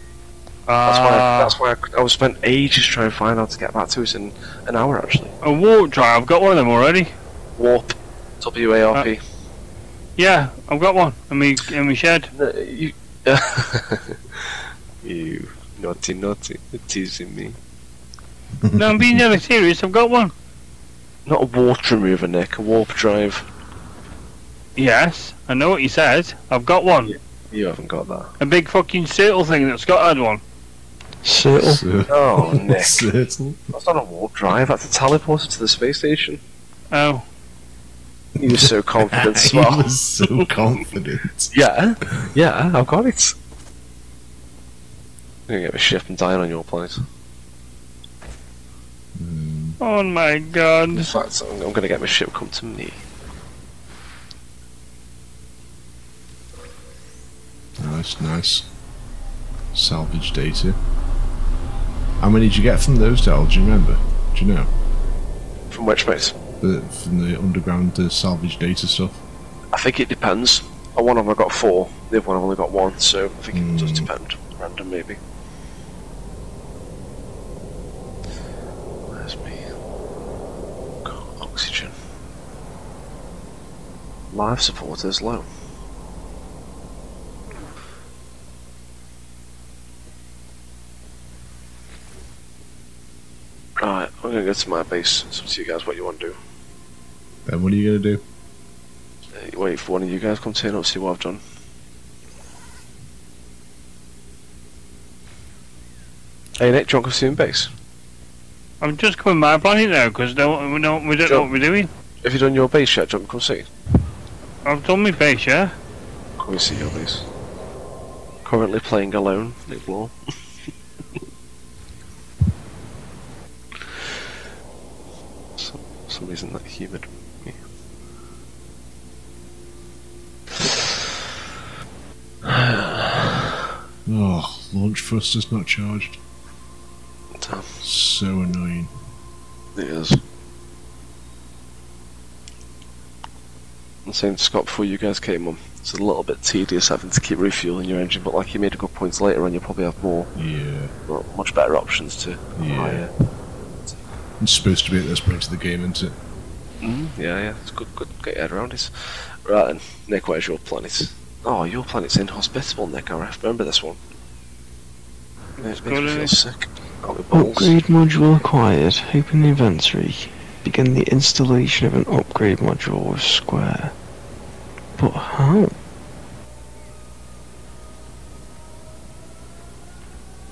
That's why. Uh, That's why I, I was spent ages trying to find out to get back to it in an hour actually. a warp drive. I've got one of them already. Warp, W A R P. Yeah, I've got one in my in my shed. No, You, you naughty naughty, you're teasing me. No, I'm being dead serious. I've got one. Not a water remover, Nick. A warp drive. Yes, I know what you said. I've got one. You haven't got that. A big fucking circle thing that Scott had one. Circle. Cir- Oh, Nick. Cirtle. That's not a warp drive. That's a teleporter to the space station. Oh, You were so confident as he well. was so confident. Yeah, yeah, I've got it. I'm gonna get a ship and die on your planet. Hmm. oh my god. In fact, I'm, I'm gonna get my ship come to me. Nice, nice. Salvage data. How many did you get from those, Dal? Do you remember? Do you know? From which place? The, from the underground uh, salvage data stuff? I think it depends. On one of them I got four, the other one I've only got one, so I think it does Hmm. depend. Random, maybe. Where's me? Got oxygen. Life support is low. Right, I'm gonna go to my base. Up to you guys what you want to do. Then what are you going to do? Uh, wait for one of you guys to come turn up, see what I've done. Hey Nick, do you want to come see me base? I'm just coming my planet now because don't, we don't, we don't know what we're doing. Have you done your base yet? Do you want to come see? I've done my face, yeah? Come and see your base. Currently playing alone, Nick Law. some reason that humid. Oh, launch thrusters not charged. Damn, So annoying. it is. I'm saying to Scott before you guys came on, it's a little bit tedious having to keep refueling your engine, but like you made a good point later on, you'll probably have more, Yeah, much better options to yeah. hire. It's supposed to be at this point of the game, isn't it? Mm, yeah, yeah, it's good, good get your head around it. Right then, Nick, where's your planet? Oh, your planet's inhospitable, Nick, I remember this one. It makes me feel sick. Got me balls. Upgrade module acquired. Open the inventory. Begin the installation of an upgrade module with Square. But how?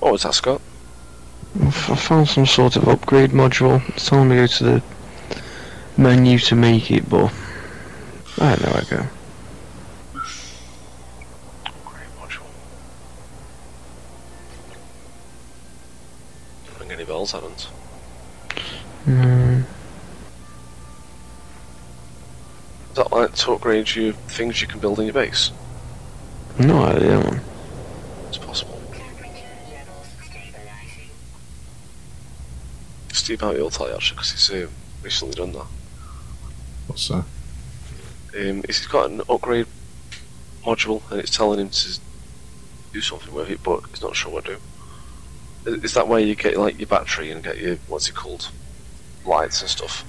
What was that, Scott? I found some sort of upgrade module. It's telling me to go to the menu to make it, but I don't know where to go. Great module. Ring any bells, haven't? Hmm. Is that like to upgrade you things you can build in your base? No idea, man. It's possible. Steve Harvey will tell you actually because he's uh, recently done that. What's that? Um, he's got an upgrade module and it's telling him to do something with it, but he's not sure what to do. Is is that where you get like your battery and get your what's it called, lights and stuff?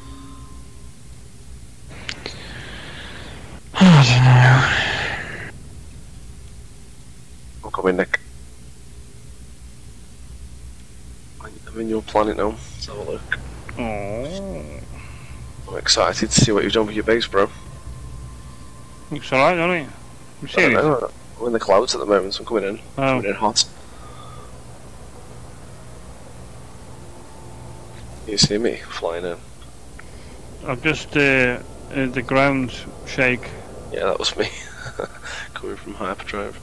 I I'm coming, Nick. I'm in your planet now. Let's have a look. Oh, I'm excited to see what you've done with your base, bro. looks alright, doesn't it? I don't serious? know. I'm in the clouds at the moment, so I'm coming in. Oh, Coming in hot. You see me flying in? I've just uh, uh, the ground shake. Yeah, that was me. Coming from hyperdrive.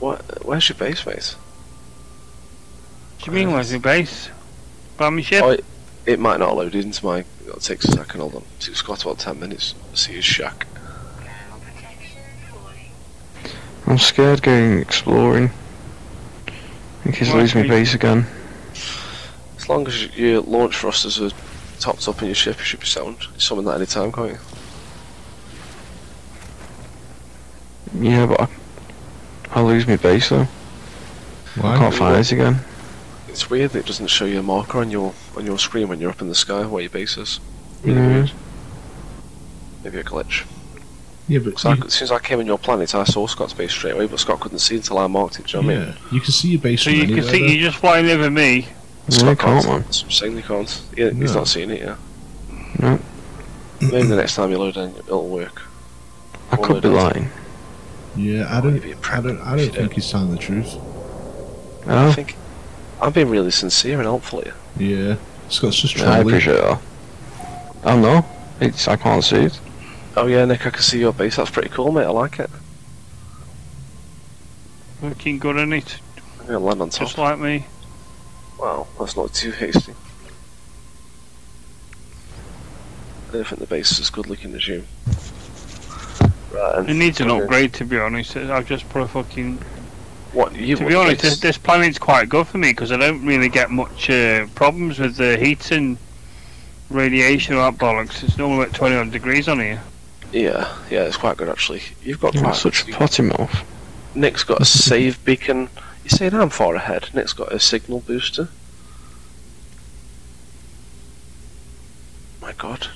What? Where's your base, mate? What do you mean, where's your base? By my ship? Oh, it, it might not load into my. It takes a second. Hold on. It's got about ten minutes. See his shack. I'm scared going exploring. In case I Why lose my be- base again. As long as your launch thrusters are topped up in your ship, you should be sound. You summon that any time, can't you? Yeah, but I, I'll lose my base though. Why? I can't find it again. It's weird that it doesn't show you a marker on your on your screen when you're up in the sky where your base is. Really Yeah. weird. Maybe a glitch. Yeah, but So I, as soon as I came in your planet, I saw Scott's base straight away, but Scott couldn't see until I marked it. Do you know what I mean? yeah, you can see your base so from you can see though. you're just flying over me. Yeah, I can't, man. It's can't. Yeah, he's not seeing it. Yeah. No. Maybe the next time you load in, it'll work. I Well, could be it does. lying. Yeah, I don't, you'd be a I prick don't, I don't think did. he's telling the truth. I think I'm being really sincere and helpful here. Yeah, Scott's just yeah, I trolling. appreciate that. Oh no, it's I can't see it. Oh yeah, Nick, I can see your base. That's pretty cool, mate. I like it. Looking good in it, I'm gonna land on top. just like me. Wow, that's not too hasty. I don't think the base is as good looking as you. Right. It needs an okay. upgrade, to be honest. I've just put a fucking. What you? To be honest, this, this planet's quite good for me because I don't really get much uh, problems with the heat and radiation or that bollocks. It's normally about 20 odd degrees on here. Yeah, yeah, it's quite good actually. You've got You're quite such a good- potty mouth. Nick's got a save beacon. You're saying I'm far ahead. Nick's got a signal booster. My God.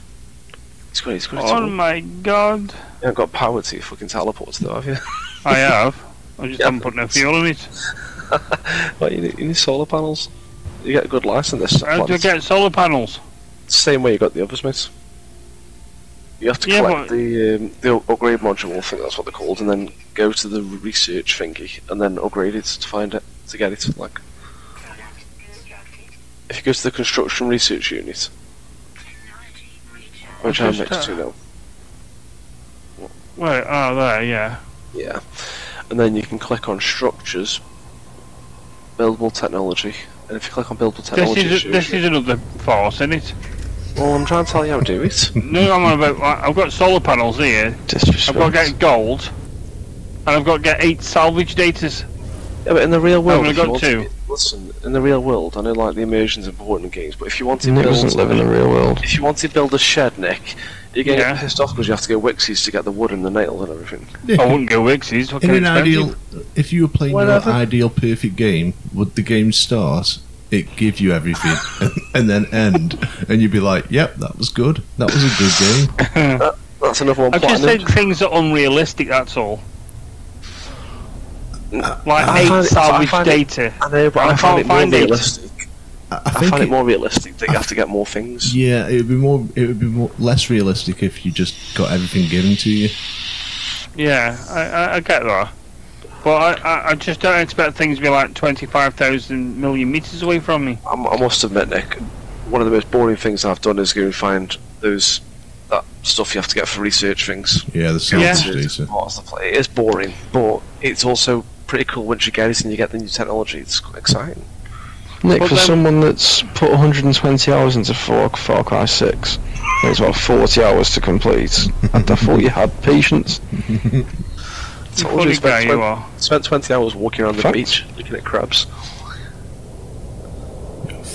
He's got, he's got, Oh my god. you haven't got power to your fucking teleports though, have you? I have. I just Yeah. haven't put no fuel in it. well, you need, you need solar panels. You get a good this. How do planet. get solar panels? Same way you got the others, mate. You have to Yeah, collect the um, the upgrade module, I think that's what they're called, and then go to the research thingy, and then upgrade it to find it to get it. Like, if you go to the construction research unit, which I'm next to now, Wait, oh, there, yeah. yeah, and then you can click on structures, buildable technology, and if you click on buildable technology, This is this is another force, isn't it? Well, I'm trying to tell you how to do it. No, I'm on about. I've got solar panels here. I've got to get gold, and I've got to get eight salvage datas. Yeah, but in the real world, only if you got two. To, listen, in the real world, I know like the immersion's important in games, but if you want to Nick build, doesn't live in the real world. if you want to build a shed, Nick, you're gonna Yeah. get pissed off because you have to go Wixies to get the wood and the nails and everything. I wouldn't go Wixies. In an of ideal, if you were playing Whatever. your ideal perfect game, would the game start? It give you everything, and, and then end, and you'd be like, "Yep, that was good. That was a good game." That's another one. I just platinum. think things are unrealistic. That's all. Like I eight find it- I salvage find it- data. I know, but I I, can't find it more realistic. I, I I, find it it- more realistic that you have to get more things. Yeah, it would be more. It would be more less realistic if you just got everything given to you. Yeah, I, I, I get that. But I, I, I just don't expect things to be like 25,000 million meters away from me. I, I must admit, Nick, one of the most boring things I've done is go and find those that stuff you have to get for research things. Yeah, the Yeah. salvage data. Parts of the play. It is boring, but it's also pretty cool once you get it and you get the new technology. It's quite exciting. Nick, But for then- someone that's put 120 hours into Far, Far Cry 6, it's about 40 hours to complete. I, I thought you had patience. It's You always funny spent you 20 are. Spent 20 hours walking around the Facts. beach looking at crabs.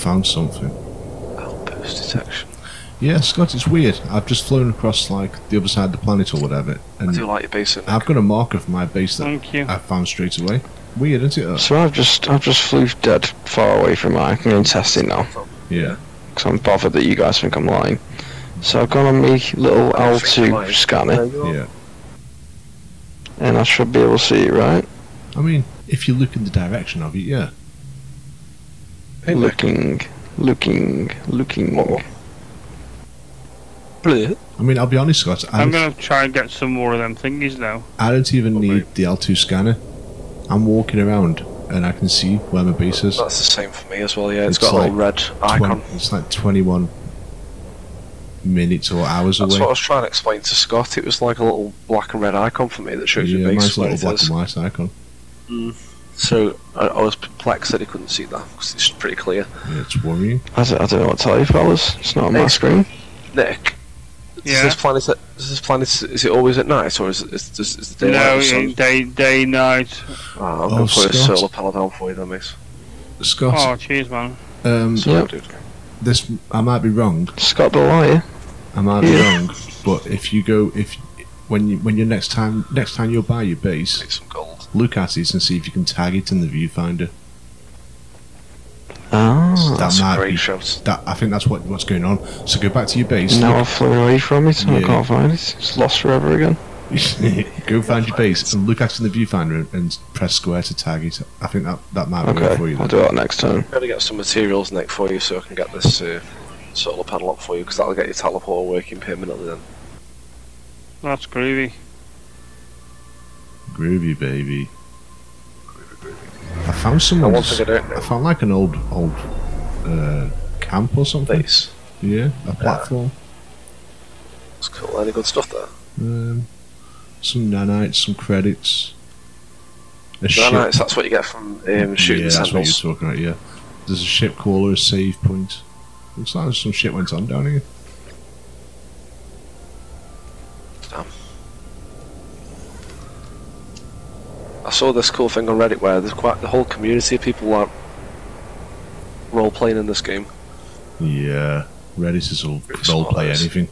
Found something. Outpost detection. Yeah, Scott, it's weird. I've just flown across like the other side of the planet or whatever, I and do like your base. Nick. I've got a marker for my base that Thank you. I found straight away. Weird, isn't it? that? So I've just I've just flew dead far away from mine. I'm going to test it now Yeah. because I'm bothered that you guys think I'm lying. So I've gone on my little I think you're lying. L2 scanner Yeah. And I should be able to see it right. I mean, if you look in the direction of it, yeah. Hey, Looking, looking, looking. What? Brilliant. I mean, I'll be honest, Scott. I I'm going to try and get some more of them thingies now. I don't even Okay. need the L2 scanner. I'm walking around and I can see where my base is. That's the same for me as well. Yeah, it's It's got a little red icon. Twen- it's like 21 minutes or hours That's away. what I was trying to explain to Scott. It was like a little black and red icon for me that shows yeah, your base mine's a where little it black is. and white icon. So I, I was perplexed that he couldn't see that because it's pretty clear. Yeah, it's worrying. I don't, I don't know what to tell you, fellas. It's not on my screen. Nick, Yeah. Does this planet, does this planet, is it always at night or is it is, is, is the day No, or sun? day, day, night. Oh, I'm Oh, going to put a solar panel down for you then, mate. Scott, Oh, cheers, man. um, Sorry, Yep. dude. this I might be wrong. Scott the liar. I might be wrong, but if you go, if when you when you next time next time you'll buy your base, Take some gold. look at it and see if you can tag it in the viewfinder. Ah. That's might a great be- shout. That I think that's what what's going on. So go back to your base. Now I've flown away from it and I can't find it. It's lost forever again. go find your base and look at it in the viewfinder and, and press square to tag it. I think that that might work for Okay, you. I'll do that next time. I'm going to get some materials, next for you so I can get this uh, solar panel up for you because that'll get your teleport working permanently then. That's groovy. Groovy baby. I found And someone. I I found like an old old uh, camp or something. base. Yeah, a platform. It's cool. Any good stuff there? Um, some nanites, some credits. A ship. That's what you get from um, shooting yeah, the that's what you're talking about. Yeah, there's a ship caller, a save point. Looks like some shit went on down here. I saw this cool thing on Reddit where there's quite the whole community of people are role playing in this game. Yeah, Redditors will Pretty role play anything.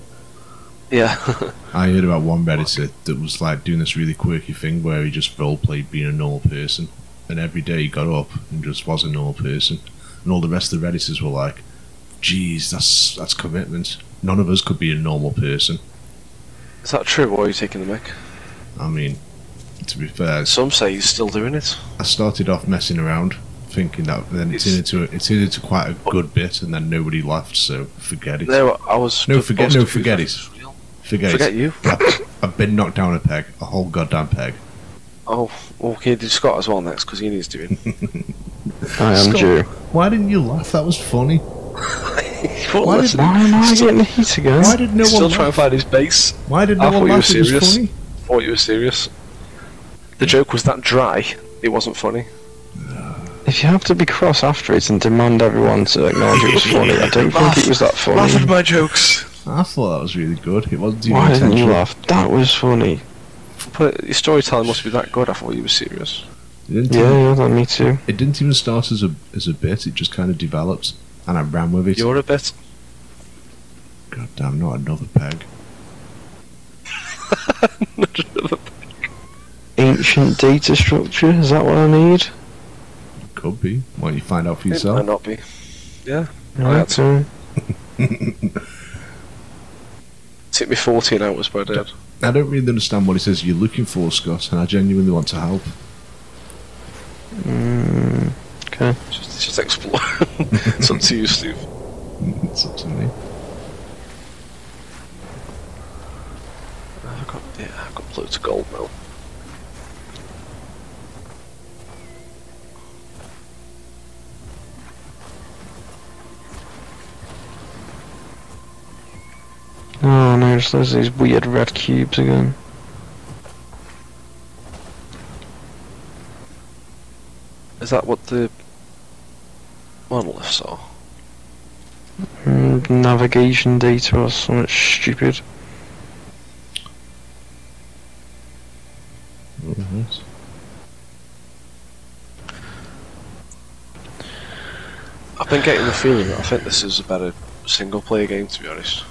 Yeah, I heard about one Redditor that was like doing this really quirky thing where he just role played being a normal person, and every day he got up and just was a normal person, and all the rest of the Redditors were like, "Geez, that's that's commitment. None of us could be a normal person." is that true? Or are you taking the mic? I mean, to be fair, Some say he's still doing it. I started off messing around, thinking that then it's, It's- into it's into quite a good bit, and then nobody laughed, so forget it. No, I was. No, forget- was no, forget it. Forget, Forget it. you. I- I've been knocked down a peg, a whole goddamn peg. Oh, well, can you do Scott as well next? Because he needs doing. I am Scott. due. Why didn't you laugh? That was funny. What Why listen? did- Why am I getting heat again? Why did no He's one still trying to find his base. Why did I no thought one you were laugh? It was serious. funny. Thought you were serious. The joke was that dry. It wasn't funny. If you have to be cross after it and demand everyone to acknowledge it was funny, I don't think it was that funny. Laugh at funny. my jokes. I thought that was really good. It wasn't even Why didn't you laugh? That was funny. But your storytelling must be that good. I thought you were serious. It didn't, Yeah, even, yeah, that me too. it didn't even start as a as a bit. It just kind of developed, and I ran with it. You're a bit. God damn, not another peg. not another peg. Ancient data structure, is that what I need? Could be. Why don't you find out for yourself? It might not be. Yeah. Right, so Took me 14 hours, but I did. I don't really understand what he says you're looking for, Scott, and I genuinely want to help. mm, okay. Just, just explore. it's up to you, Steve. it's up to me. I've got, yeah, I've got loads of gold now. Oh no, just there's these weird red cubes again. Is that what the monoliths are? Mm, navigation data or something stupid. Alright. I've been getting the feeling that I think this is about a better single player game, to be honest.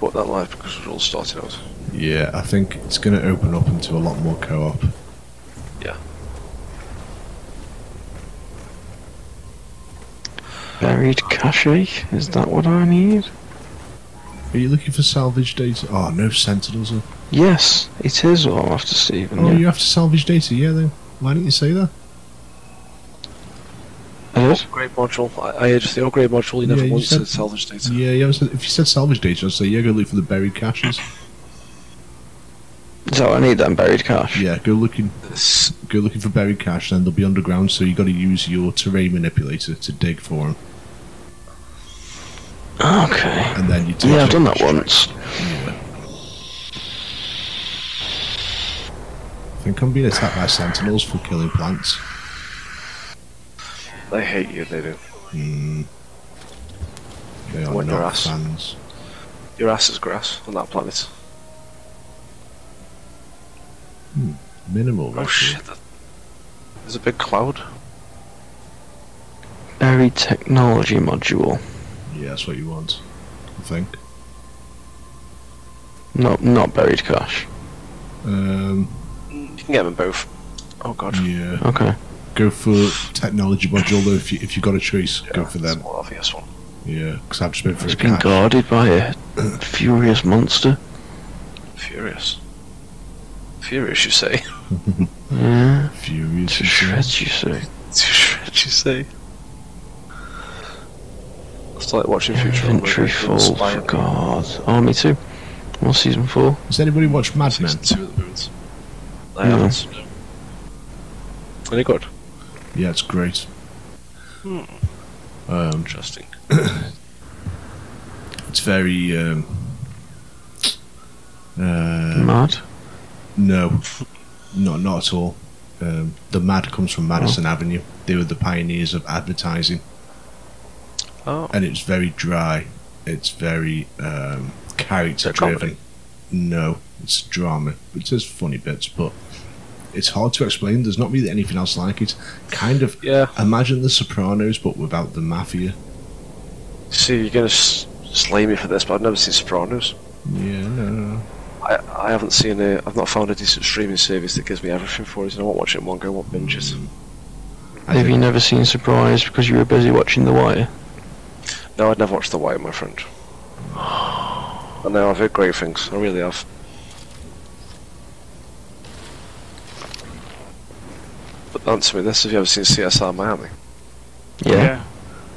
But that live because we're all starting out. Yeah, I think it's going to open up into a lot more co-op. Buried cache? Is that what I need? Are you looking for salvage data? Oh, no sentinels. Are... Yes, it is all after Stephen. Oh, yeah. you have to salvage data, yeah, then. Why didn't you say that? I did? Upgrade module. I, I just the upgrade module. You never Yeah, once said- said salvage data. Yeah, you said, if you said salvage data, I'd say, yeah, go look for the buried caches. Is that what I need then? Buried cache? Yeah, go looking This go looking for buried cache, then they'll be underground, so you got to use your terrain manipulator to dig for them. Okay. And then you take Yeah, I've done that once. Yeah. I think I'm being attacked by sentinels for killing plants. they hate you. They do. Hmm. They are What your not ass. fans. Your ass is grass on that planet. Hmm. Minimal. Oh actually. shit! that- There's a big cloud. Buried technology module. Yeah, that's what you want. I think. Not not buried cache. Um, You can get them both. Oh god. yeah. Okay. Go for technology module though. If you if you got a choice, go for them. a more obvious one. Yeah, because I've just been for It's a been cache. guarded by a furious monster. Furious. Furious, you say? Yeah. Furious. To you say? shreds, you say. To shreds, you say? It's like watching Future Infantry fall for God. Oh, me too. Well, season four. Has anybody watched Mad Men? Two of the moons. I No. haven't. Any good? Yeah, it's great. Hmm. Um, Interesting. it's very. Um, uh, Mad. no, not not at all. Um, the mad comes from Madison Oh. Avenue. They were the pioneers of advertising, Oh, and it's very dry. It's very um, character driven. No, it's drama. It has funny bits, but it's hard to explain. There's not really anything else like it. Kind of yeah. imagine The Sopranos, but without the mafia. See, you're gonna s- slay me for this, but I've never seen Sopranos. Yeah, no, no, no. I, I haven't seen a. I've not found a decent streaming service that gives me everything for it. And I won't watch it in one go. I won't binge it. I Have you never seen Surprise because you were busy watching The Wire? No, I'd never watched The Wire, my friend. I know I've heard great things. I really have. But answer me this: Have you ever seen CSI Miami? Yeah.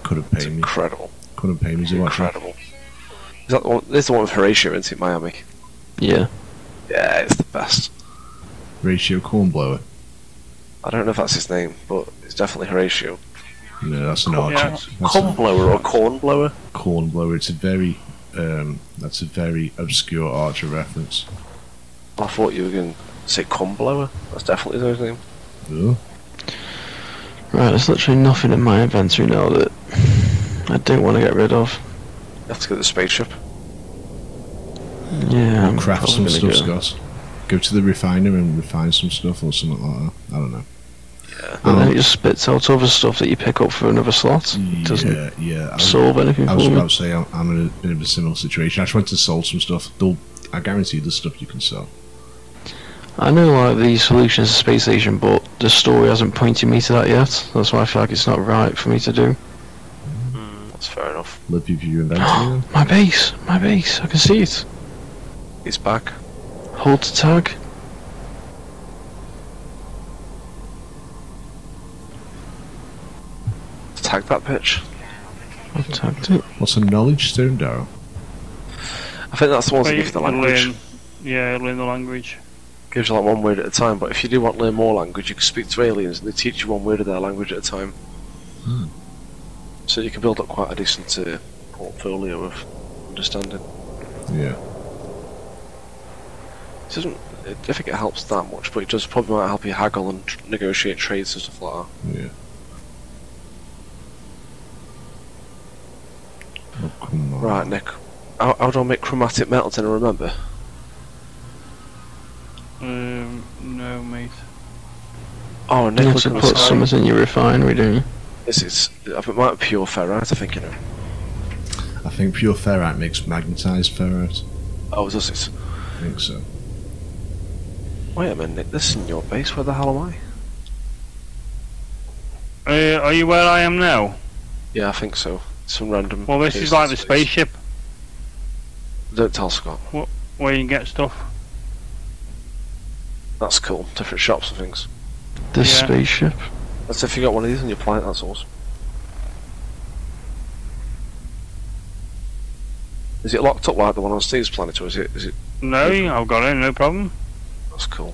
couldn't It's pay me. incredible. Couldn't pay me to watch it. Incredible. Is that the one? This is the one with Horatio, isn't it, Miami? Yeah. Yeah, it's the best. Ratio Cornblower. I don't know if that's his name, but it's definitely Horatio. No, that's an Corn- archer. yeah. That's Corn a blower or corn blower? cornblower. It's a very, um, that's a very obscure archer reference. I thought you were going to say corn blower. That's definitely his name. Oh, Right, there's literally nothing in my inventory now that I don't want to get rid of. You have to get the spaceship. Yeah, I'm Craft some stuff, gonna go. Scott. Go to the refiner and refine some stuff or something like that. I don't know. Yeah. And then Oh. it just spits out other stuff that you pick up for another slot. It doesn't Yeah, yeah. I was, solve anything I was for about to say I'm, I'm in a bit of a similar situation. I just went to sell some stuff. They'll, I guarantee there's stuff you can sell. I know like the solutions to Space Station, but the story hasn't pointed me to that yet. That's why I feel like it's not right for me to do. Mm, that's fair enough. Live if you inventory my base, my base, I can see it. It's back. Hold the tag. Tag that pitch. I've tagged it. What's a knowledge stone, Darrow? I think that's the ones that Well, give you the language. learn- yeah, learn the language. Gives you like one word at a time, but if you do want to learn more language, you can speak to aliens and they teach you one word of their language at a time. Hmm. So you can build up quite a decent uh, portfolio of understanding. Yeah. It doesn't. I think it helps that much, but it does probably might help you haggle and tr- negotiate trades and stuff like that. Yeah. Oh, come on. Right, Nick. How, how do I make chromatic metal? Did I remember? Um, no, mate. Oh, You Nick, have to at the put sign. some in your refinery, don't you? This is. I think it might be pure ferrite. I think you know. I think pure ferrite makes magnetized ferrite. Oh, does it? I think so. Wait a minute, Nick. This is in your base. Where the hell am I? Uh, are you where I am now? Yeah, I think so. Some random. Well, this is like the space. spaceship Don't tell Scott. where you can get stuff. That's cool. Different shops and things. This Yeah. spaceship. That's if you got one of these on your planet. That's awesome. Is it locked up like the one on Steve's planet, or is it? Is it? No, I've got it, no problem. That's cool.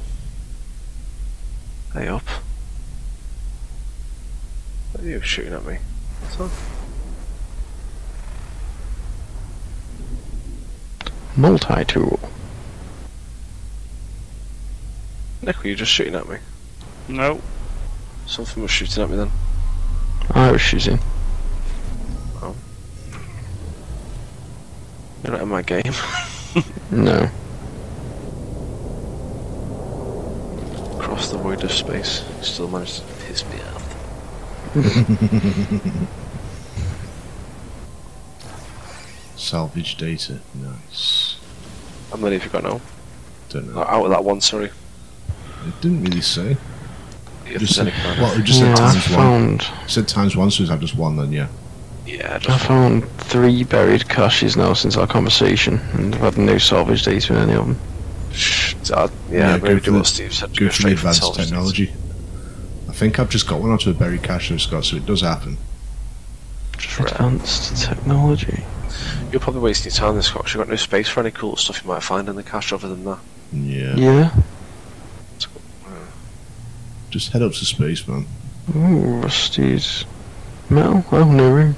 Hey up. What are you shooting at me? What's that? Multi-tool. Nick, were you just shooting at me? No, Something was shooting at me then. I was shooting. Oh. You're not in my game. No. Across the void of space, you still managed to piss me off. Salvage data. Nice. How many have you got now? Don't know. out of that one, sorry. It didn't really say. If Just there's said, kind well, it just yeah, said I times one. found It said times one, so I've just one then, yeah. yeah, I just found three buried caches now since our conversation, and I've had no salvage data in any of them. Shh, uh, yeah, Yeah, maybe go do for what the- Steve said. Go for the advanced intelligence. technology. I think I've just got one out of a buried cache I've so it does happen. Just rare. Advanced technology. You're probably wasting your time this Scotch. You've got no space for any cool stuff you might find in the cache other than that. Yeah. Yeah. Uh, Just head up to space, man. Ooh, rusted metal. Oh, no room.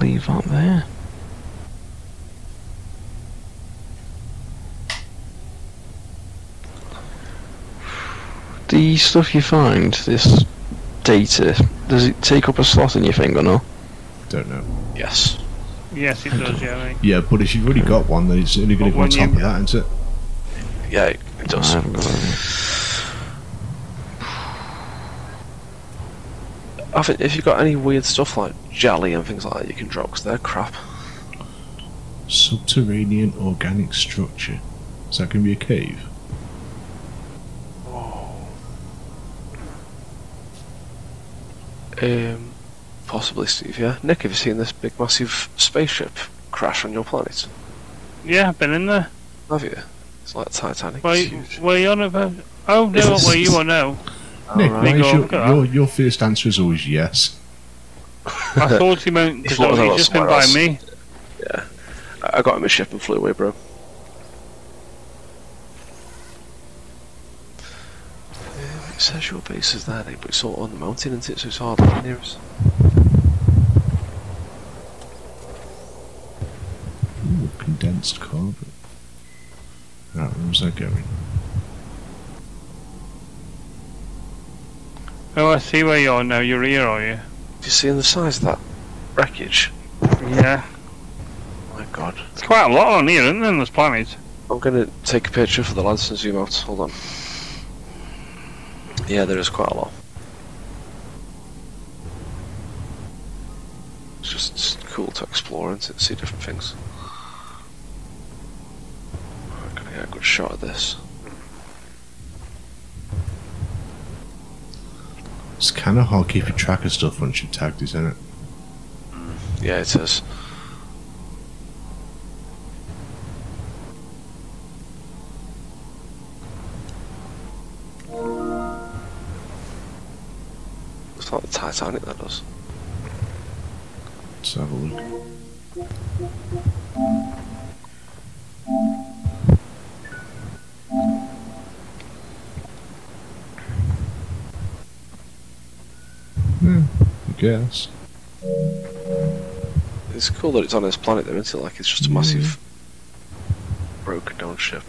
Leave up there. The stuff you find, this data, does it take up a slot in your thing or not? Don't know. Yes. yes, it does, yeah, mate. Yeah, but if you've already got one, then it's only going to go on when top you- of that, isn't it? Yeah, it, it I does. haven't got any. I think if you've got any weird stuff like jelly and things like that, you can drop because they're crap. Subterranean organic structure. Is that going to be a cave? Um, possibly, Steve. Yeah, Nick, have you seen this big, massive spaceship crash on your planet? Yeah, I've been in there. Have you? It's like Titanic. Where, It's huge. where you on about? Oh, no, Is where this- you are now. Nick, Alright. why is your, your, your first answer is always yes? I thought he meant because thought he's just been by else. me. Yeah, I got him a ship and flew away, bro. It says your base is there, Nick, but it's all on the mountain, isn't it? So it's hard to get near us. Ooh, condensed carbon. Right, where was that going? Oh, I see where you are now. You're here, are you? Do you seeing the size of that wreckage? Yeah. My god. It's quite a lot on here, isn't there, on this planet? I'm gonna take a picture for the lads and zoom out. Hold on. Yeah, there is quite a lot. It's just cool to explore and see different things. I'm gonna get a good shot of this. It's kind of hard keeping track of stuff once you've tagged isn't it? Yeah, it is. It's like the that does. Let's have a look. Hmm, I guess. It's cool that it's on this planet though, isn't it? Like it's just a massive broken down ship.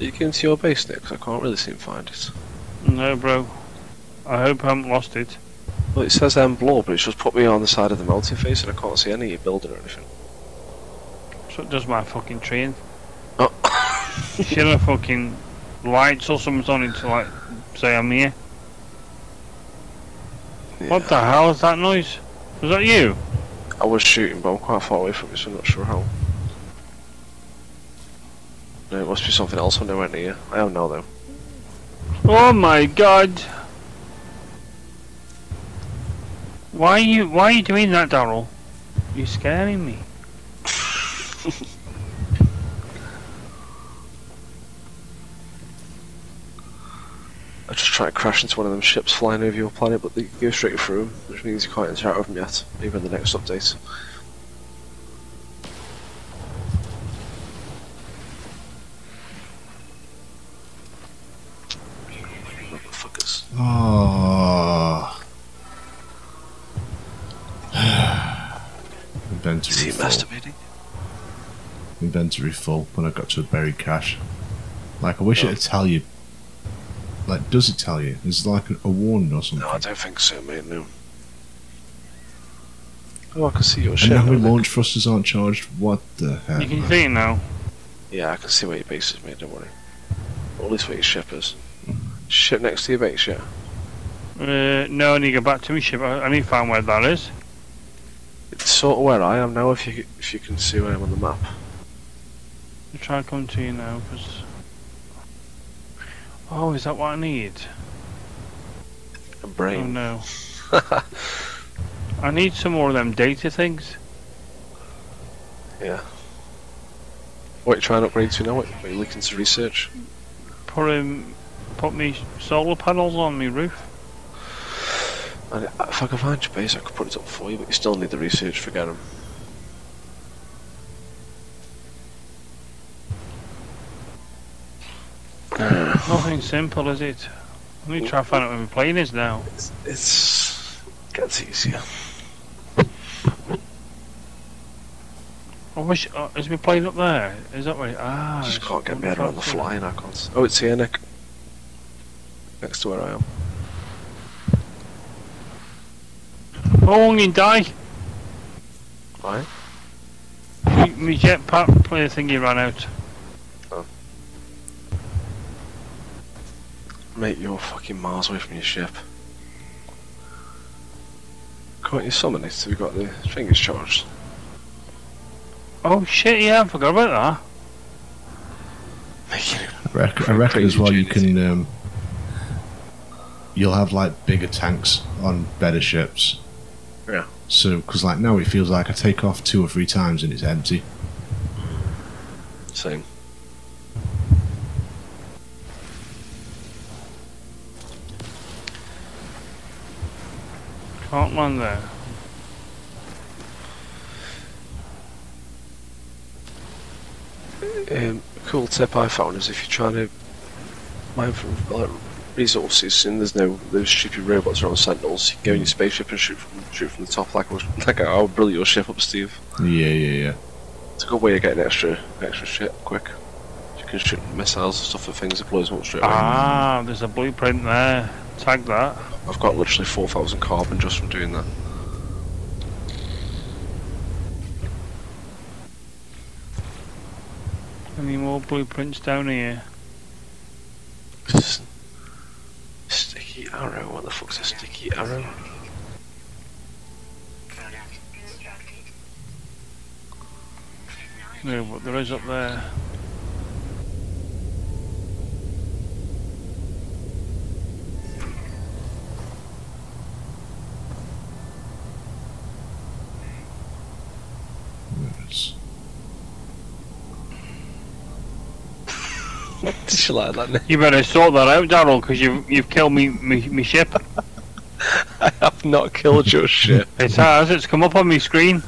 Are you going to your base, Nick? 'Cause I can't really seem to find it. No, bro. I hope I haven't lost it. Well, it says um, blow, but it's just put me on the side of the mountain face and I can't see any building or anything. So it does my fucking train. Oh. Should have fucking lights or something on it to like say I'm here. What the hell is that noise? Was that you? I was shooting, but I'm quite far away from it, so I'm not sure how. No, it must be something else when I went near. I don't know though. Oh my god! Why are you why are you doing that, Daryl? You're scaring me. I just tried to crash into one of them ships flying over your planet, but they go straight through them, which means you can't interact with them yet, maybe in the next update. Motherfuckers. Oh. Is Inventory he full. masturbating? Inventory full when I got to a buried cache. Like, I wish Oh. it'd tell you. Like, does it tell you? Is there like a, a warning or something? No, I don't think so, mate, no. Oh, I can see your and ship. now my now, Nick. launch thrusters aren't charged. What the hell? You can see it now. Yeah, I can see where your base is, mate, don't worry. Or at least where your ship is. Ship next to your base, yeah? Uh, no, I need to go back to my ship. I, I need to find where that is. It's sort of where I am now, if you if you can see where I am on the map. I'll try and come to you now, because... Oh, is that what I need? A Oh brain. no. I need some more of them data things. yeah. What are you trying to upgrade to now? What are you looking to research? Put um, put me solar panels on my roof. And if I could find your base, I could put it up for you, but you still need the research, forget 'em. Nothing simple, is it? Need to try and find out where my plane is now. It's, it's gets easier. I wish. Uh, is my plane up there? Is that where? Ah. I just can't get my head around the flying icons. Oh, it's here, Nick. Next to where I am. Oh, I'm gonna die. Right? My, my jetpack player thingy ran out. Mate, you're fucking miles away from your ship. Can't you summon it? Have you got the fingers charged? Oh shit! Yeah, I forgot about Making it I reckon, I reckon as well you can. Um, you'll have like bigger tanks on better ships. Yeah. So, because like now it feels like I take off two or three times and it's empty. same. Can't land there. Um, cool tip I found is if you're trying to mine for like, resources and there's no those stupid robots around sentinels, you can go in your spaceship and shoot from shoot from the top like I was like how brilliant your ship up, Steve. Yeah, yeah, yeah. It's a good way of getting extra extra shit quick. You can shoot missiles and stuff at things that blows them up straight away. Ah, there's a blueprint there. Tag that. I've got literally 4,000 carbon just from doing that. Any more blueprints down here? Sticky arrow? What the fuck's a sticky arrow? No, but there is up there. Like that? Nick? You better sort that out, Daryl, because you've you've killed me me, me ship. I have not killed your ship. It has. It's come up on my screen.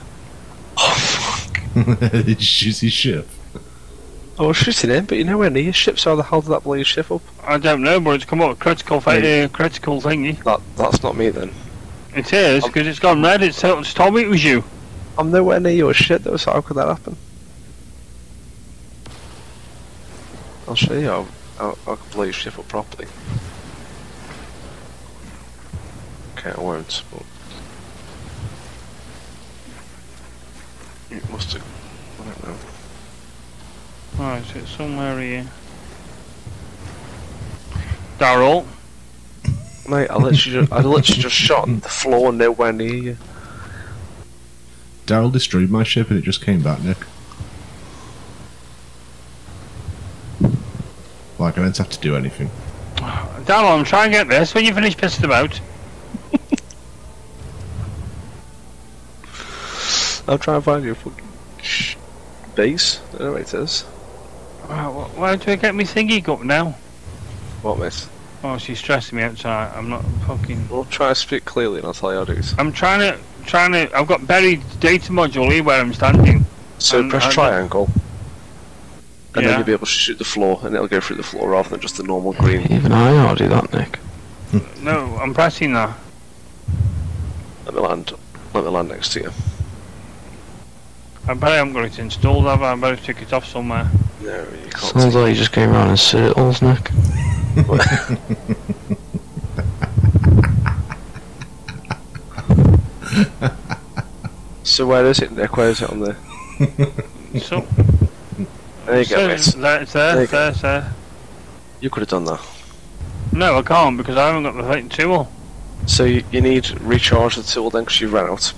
Oh fuck. Did you shoot his ship? I was shooting him, but you know where near your ship, so how the hell did that blow your ship up? I don't know, but it's come up critical fa- uh, critical thingy. That That's not me then. It is because it's gone red. It's, told- it's told me it was you. I'm nowhere near your ship though, so how could that happen? I'll show you how, how, how I can blow your ship up properly. Okay, I won't, but... It must have... I don't know. Right, it's somewhere here. Daryl, Mate, I literally just, I literally just shot the floor nowhere near you. Daryl destroyed my ship and it just came back, Nick. Like I don't have to do anything. Daryl, I'm trying to get this. When you finish pissing about, I'll try and find your fucking base. I don't know where it is. uh, wh- why do I get me thingy up now? What, mate? Oh, she's stressing me out tonight. I'm not fucking. We'll try to speak clearly and I'll tell you how to do it. I'm trying to, trying to. I've got buried data module here where I'm standing. So press I- triangle, and then you'll be able to shoot the floor, and it'll go through the floor rather than just the normal green. Even I know how to do that, Nick. No, I'm pressing that. Let me land. Let me land next to you. I bet I'm going to install that, Have I? I better take it off somewhere. No, you can't. Sounds like you're just going around in circles, Nick. So where is it, Nick? Where is it on the? So, There you go, mate. there, it's there, There you there, there. You could have done that. No, I can't because I haven't got the right tool. So you, you need to recharge the tool then, because you ran out.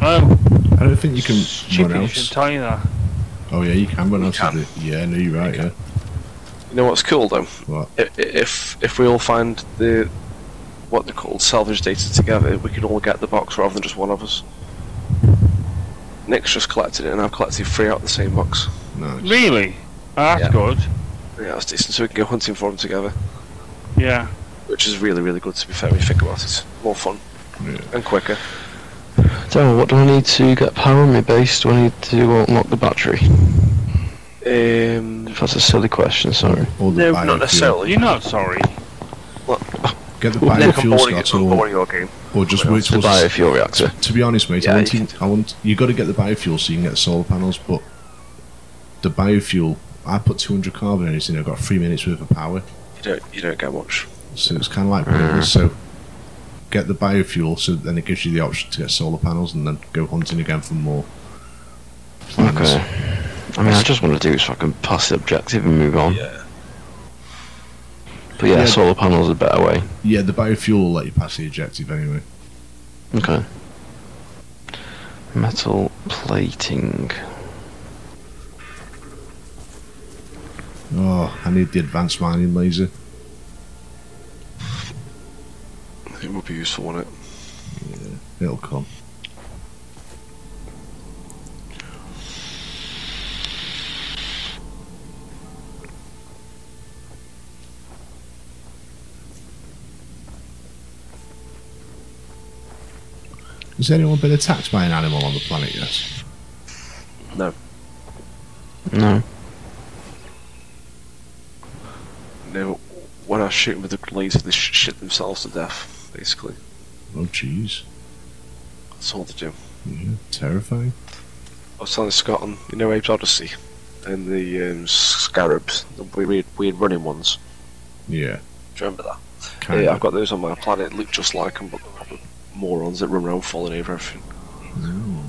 Oh, I don't think you can stupid! run out. should tell you that. Oh yeah, you can run You out can. of it. Yeah, no, you're right. Yeah. You know what's cool though? What? I- i- If if we all find the what they're called salvage data together, we can all get the box rather than just one of us. Nick's just collected it, and I've collected three out of the same box. Nice. Really? Oh, that's Yeah. good. Yeah, that's decent. So we can go hunting for them together, Yeah. which is really, really good. To be fair, when you think about it, more fun Yeah. and quicker. Daryl, what do I need to get power on my base? Do I need to unlock the battery? Um, If that's a silly question, sorry. Or the no, biofuel. not necessarily. You're not sorry. Get the Nick, I'm biofuel boring, or, boring your game. or just What wait else? The till biofuel reactor. To be honest, mate, Yeah, I want you you, I want you got to get the biofuel so you can get the solar panels. But the biofuel, I put 200 carbon in it, and I got three minutes worth of power. You don't, you don't get much. So it's kind of like pointless. Mm. So get the biofuel, so then it gives you the option to get solar panels, and then go hunting again for more. plants. Okay. I mean, I just want to do so I can pass the objective and move on. Yeah. But yeah, Yeah. solar panels are a better way. Yeah, the biofuel will let you pass the objective anyway. Okay. Metal plating. Oh, I need the advanced mining laser. It would be useful, wouldn't it? It'll come. Has anyone been attacked by an animal on the planet yet? No. No, No. when I shoot them with the laser, they shit themselves to death, basically. Oh, jeez. That's all they do. Yeah, terrifying. I was telling Scott on, you know, Abe's Oddysee, and the um, scarabs, the weird, weird running ones. Yeah. Do you remember that? Kind yeah, of. I've got those on my planet. Look just like them, but proper morons that run around falling over everything. Oh,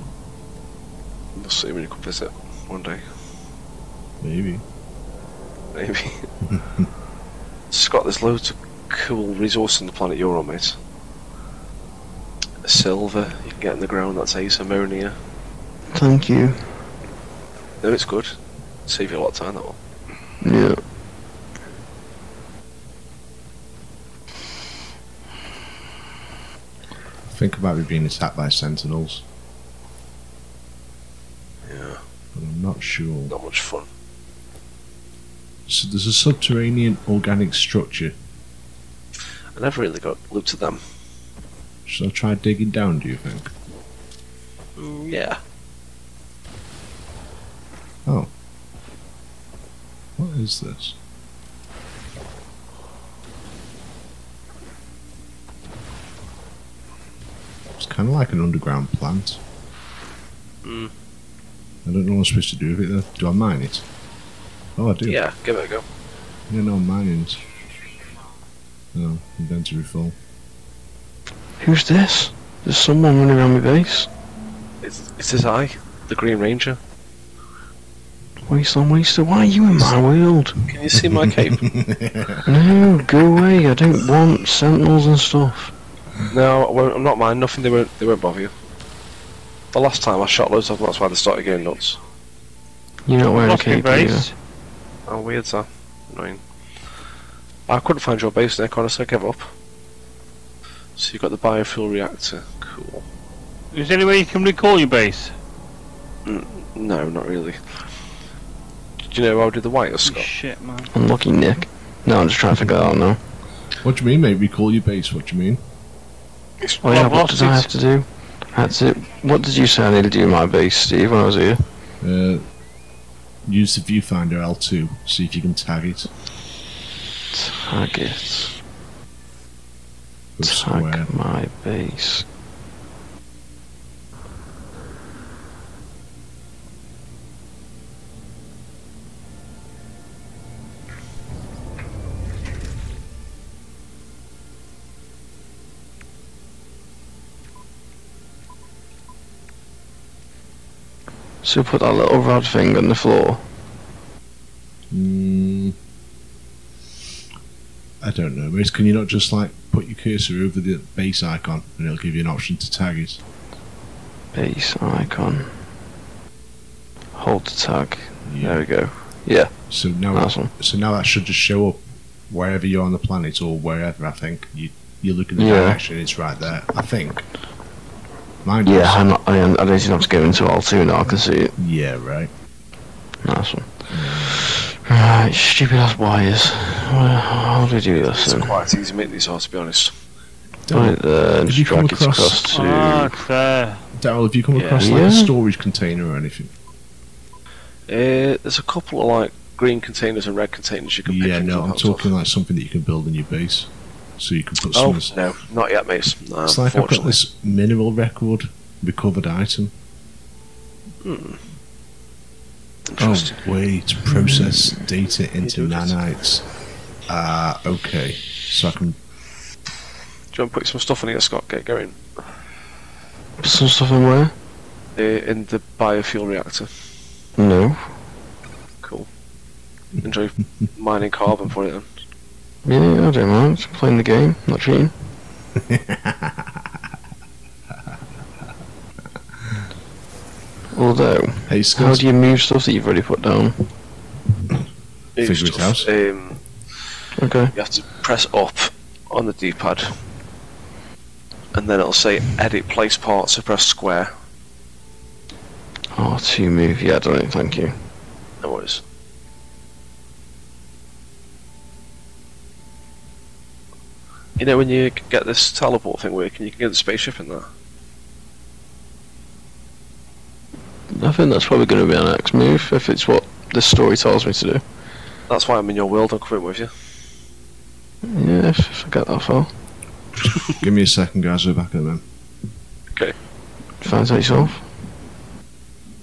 You'll see when you come visit one day, maybe. maybe. Scott, there's loads of cool resources on the planet you're on, mate. Silver you can get in the ground. That's ace ammonia. Thank you. No, it's good. Save you a lot of time. That will. Yeah. Think about me being attacked by sentinels, Yeah, but I'm not sure. not much fun. So there's a subterranean organic structure. I never really got looked at them. Should I try digging down, do you think? Mm, yeah. Oh. What is this? It's kind of like an underground plant. Mm. I don't know what I'm supposed to do with it though. Do I mine it? Oh, I do. Yeah, give it a go. Yeah, no, mining's. Oh, inventory full. Who's this? There's someone running around my base. It's, it's his eye, the Green Ranger. Wasteland Waster, why are you in my world? Can you see my cape? No, go away. I don't want sentinels and stuff. No, I'm not mine. Nothing. They won't. They won't bother you. The last time I shot loads of them, that's why they started getting nuts. You're not wearing a Lost my cape either. base. Oh, weird, sir. Annoying. I couldn't find your base, Nick. Honestly, I gave up. So you got the biofuel reactor. Cool. Is there any way you can recall your base? Mm, no, not really. Do you know how I did the wires, Scott? Shit, man. Unlucky Nick. No, I'm just trying to figure that out now. what do you mean, mate? Recall your base. What do you mean? It's, Oh yeah, what lost did I have to do? That's it. What did you say I needed to do in my base, Steve, when I was here? Uh, use the viewfinder L2. See if you can tag it. Target. Go square. Tag my base. So put that little rod thing on the floor. Mm, I don't know. Mate, can you not just like put your cursor over the base icon and it'll give you an option to tag it? Base icon. Hold the tag. Yeah. There we go. Yeah, So now, nice so now that should just show up wherever you're on the planet or wherever. I think you you look in the Yeah. direction, it's right there. I think. Mine Yeah. I'm not, I, am, I don't even have to go into L2 now, I can see it. Yeah, right. Nice one. Right, stupid ass wires. Well, how do we do this it's then? quite easy to make these are, to be honest. Right there, Have just you come drag it across- across to... Ah, it's there. Daryl, have you come Yeah. across like Yeah. a storage container or anything? Uh, there's a couple of like green containers and red containers you can pick Yeah, no, I'm talking of. like something that you can build in your base. So you can put some. Oh some. no, not yet, mate. No, it's like I've got this mineral record recovered item. Hmm. Oh, Interesting. wait, process data into nanites. Ah, okay. So I can. Do you want to put some stuff in here, Scott? Get going. Put some stuff in where? Uh, in the biofuel reactor. No. Cool. Enjoy mining carbon for it then. Yeah, I don't mind. Playing the game, not cheating. Although, Hey, how do you move stuff that you've already put down? New Figure it out. Um, Okay. you have to press up on the D-pad, and then it'll say edit place part. So press square. Oh, to move. Yeah, I don't know, thank you. No worries. You know when you get this teleport thing working, you can get the spaceship in there. I think that's probably going to be our next move, if it's what this story tells me to do. That's why I'm in your world. I'm coming with you. Yeah, if, if I get that far. Give me a second, guys. We're back at them. Okay. Find out yourself.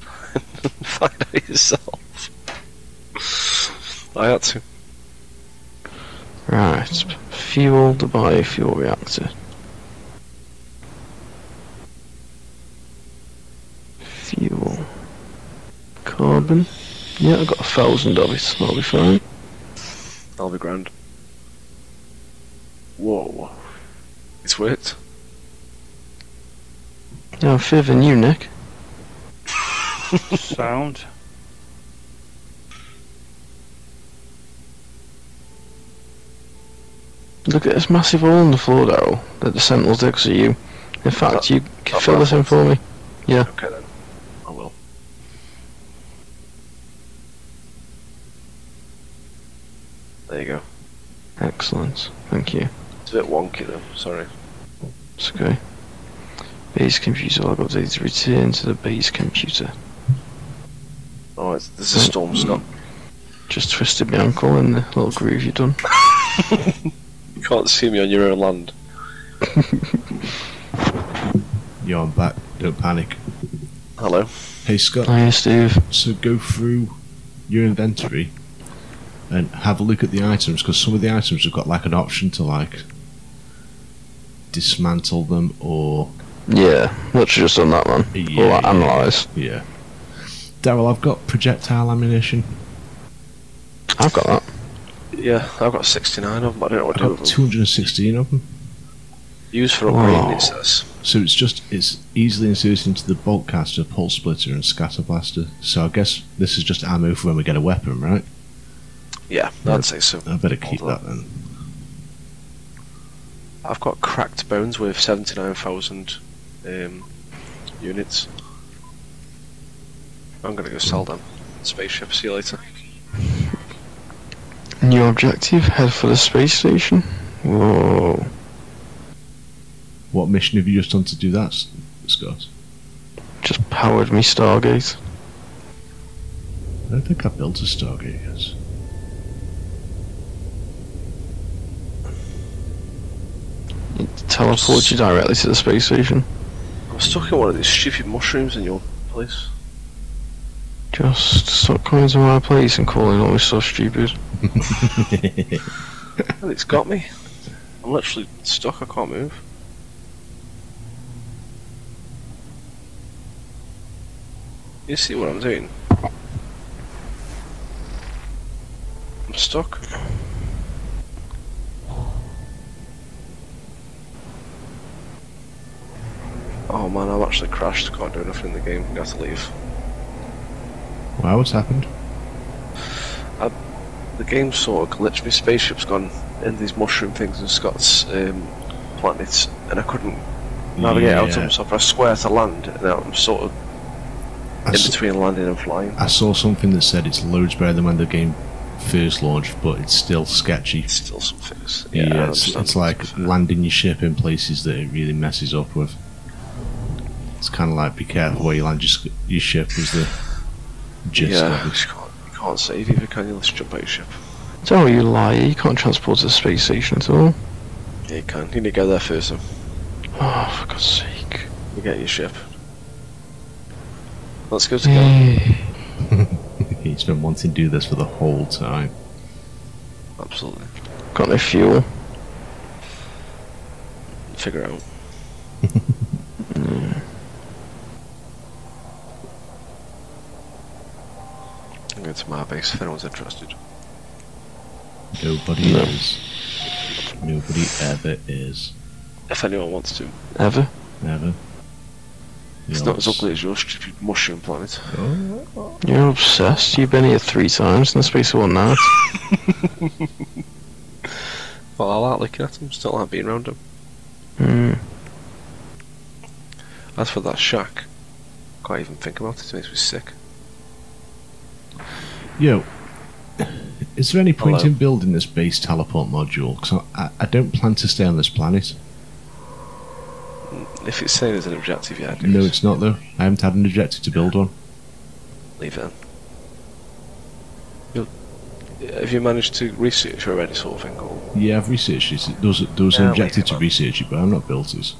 Find out yourself. I had to. Right. Fuel the biofuel reactor. Fuel. Carbon. Yeah, I've got a thousand of it. That'll be fine. That'll be grand. Whoa. It's worked. Yeah, I'm fitter than you, Nick. Sound. Look at this massive hole in the floor, Daryl, that the Sentinels 'cause of you. In fact, you can fill this in for me. Yeah. Okay then. I will. There you go. Excellent. Thank you. It's a bit wonky though, sorry. It's okay. Base computer log update to return to the base computer. Oh, it's, there's mm. a storm stop. Just twisted my ankle in the little groove you done. You can't see me on your own land. Yo, I'm back. Don't panic. Hello. Hey, Scott. Hi, Steve. So go through your inventory and have a look at the items because some of the items have got like an option to like dismantle them or Yeah, literally just done that one. Yeah, or like, yeah. analyse. yeah. Daryl, I've got projectile ammunition. I've got that. Yeah, I've got 69 of them, I don't know what to do with them. 216 of them. Used for upgrading, it says. So it's just it's easily inserted into the bolt caster, pulse splitter, and scatter blaster. So I guess this is just ammo for when we get a weapon, right? Yeah, I'd say so. I better keep that then. I've got cracked bones with 79,000 um, units. I'm gonna go sell them. Spaceship, see you later. New objective, head for the space station. Whoa. What mission have you just done to do that, S- Scott? Just powered me Stargate. I don't think I built a Stargate yet. It teleports you directly to the space station. I'm stuck in one of these stupid mushrooms in your place. Just stop coming to my place and calling all this so stupid. And it's got me. I'm literally stuck, I can't move. You see what I'm doing? I'm stuck. Oh man, I've actually crashed, can't do anything in the game, I have to leave. Wow, what's happened? the game sort of glitched. My spaceship's gone in these mushroom things in Scott's um, planets, and I couldn't navigate out of them. So I square to land, and I'm sort of I, in between landing and flying. I saw something that said it's loads better than when the game first launched, but it's still sketchy. It's still some things. Yeah, I it's, it's like landing your ship in places that it really messes up with. It's kind of like be careful where you land your, your ship is the gist yeah, of you can't, you can't save either, can you? Let's jump out your ship. Tell you lie, you can't transport to the space station at all. Yeah, you can. You need to go there first, though. Oh, for God's sake. You get your ship. Let's go together. Eh, He's been wanting to do this for the whole time. Absolutely. Got no fuel. Figure out. I'm to my base if anyone's interested. Nobody No. is. Nobody ever is. If anyone wants to. Ever? Never. It's You not know, as ugly as your stupid mushroom planet. Oh, You're obsessed. You've been here three times in the space of one night. Well, I like looking at them, still like being around them. Hmm. As for that shack, can't even think about it, it makes me sick. Yo, is there any point Hello. in building this base teleport module? Because I, I, don't plan to stay on this planet. If it's saying there's an objective, yeah, No, it. it's not though. I haven't had an objective to build one. leave it. You'll, have you managed to research already, sort of thing? Or? Yeah, I've researched it. There was, there was an objective to research it, but I've not built it.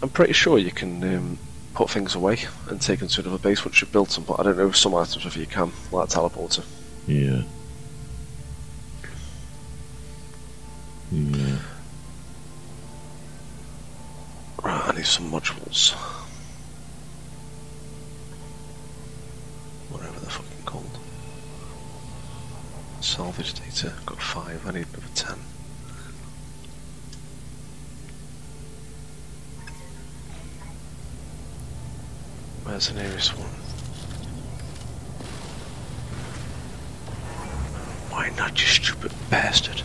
I'm pretty sure you can um, put things away and take them to another base once you've built them, but I don't know if some items whether you can, like teleporter. Yeah. Yeah. Right, I need some modules. Whatever they're fucking called. Salvage data, got five, I need another ten. Where's the nearest one? Why not, you stupid bastard?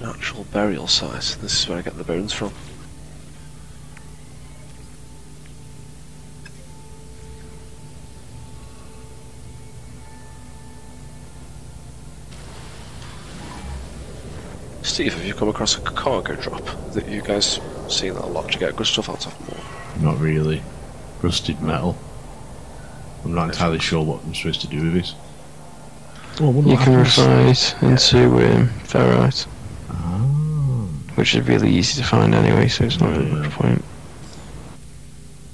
Natural burial site. This is where I get the bones from. Steve, have you come across a cargo drop that you guys seen that a lot to get good stuff out of more? Not really. Rusted metal. I'm not entirely sure what I'm supposed to do with this. Oh, You can refine it into um, ferrite, Ah. which is really easy to find anyway, so it's not Yeah, really yeah. much point.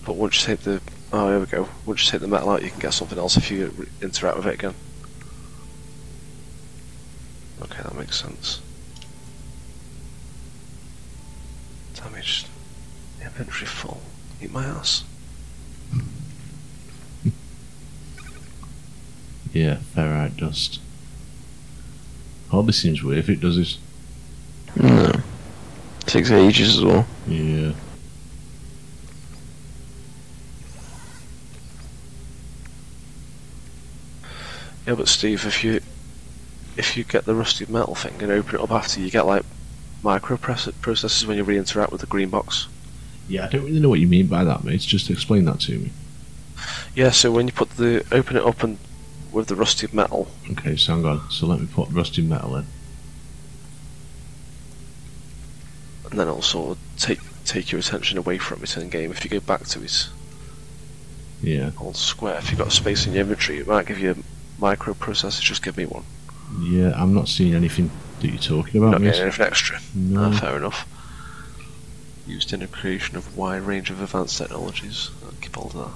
But once you take the oh here we go. Once you take the metal out, you can get something else if you interact with it again. Okay, that makes sense. Inventory full. Eat my ass. Yeah, ferrite dust. Hardly seems worth it, does it? No. Takes ages as well. Yeah. Yeah, but Steve, if you if you get the rusted metal thing and open it up after, you get like microprocessors when you re-interact with the green box. Yeah, I don't really know what you mean by that, mate. Just explain that to me. Yeah, so when you put the open it up and with the rusted metal, Okay, so hang on. So let me put rusted metal in. and then it'll sort of take take your attention away from it in game. If you go back to it Yeah. on square, if you've got space in your inventory, it might give you a microprocessor. Just give me one. Yeah, I'm not seeing anything that you're talking about, Not getting anything extra. No. Ah, fair enough. Used in the creation of a wide range of advanced technologies. I'll keep hold of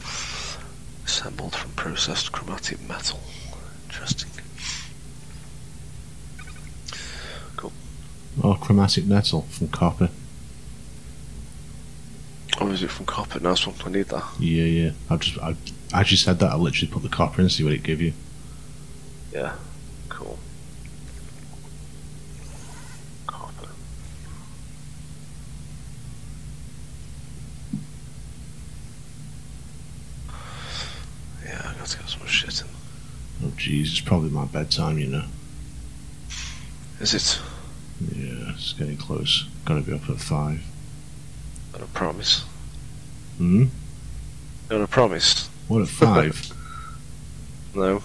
that. Assembled from processed chromatic metal. Interesting. Oh, chromatic metal from copper. Oh, is it from copper? Nice one. I need that. Yeah, yeah. I just, I, as you said that, I literally put the copper in and see what it give you. Yeah. Cool. Copper. Yeah, I got to get some shit in. Oh, jeez, my bedtime, you know. Is it? Yeah, it's getting close. Gotta be up at five. Not a promise. Hmm? Not a promise. What at five? No.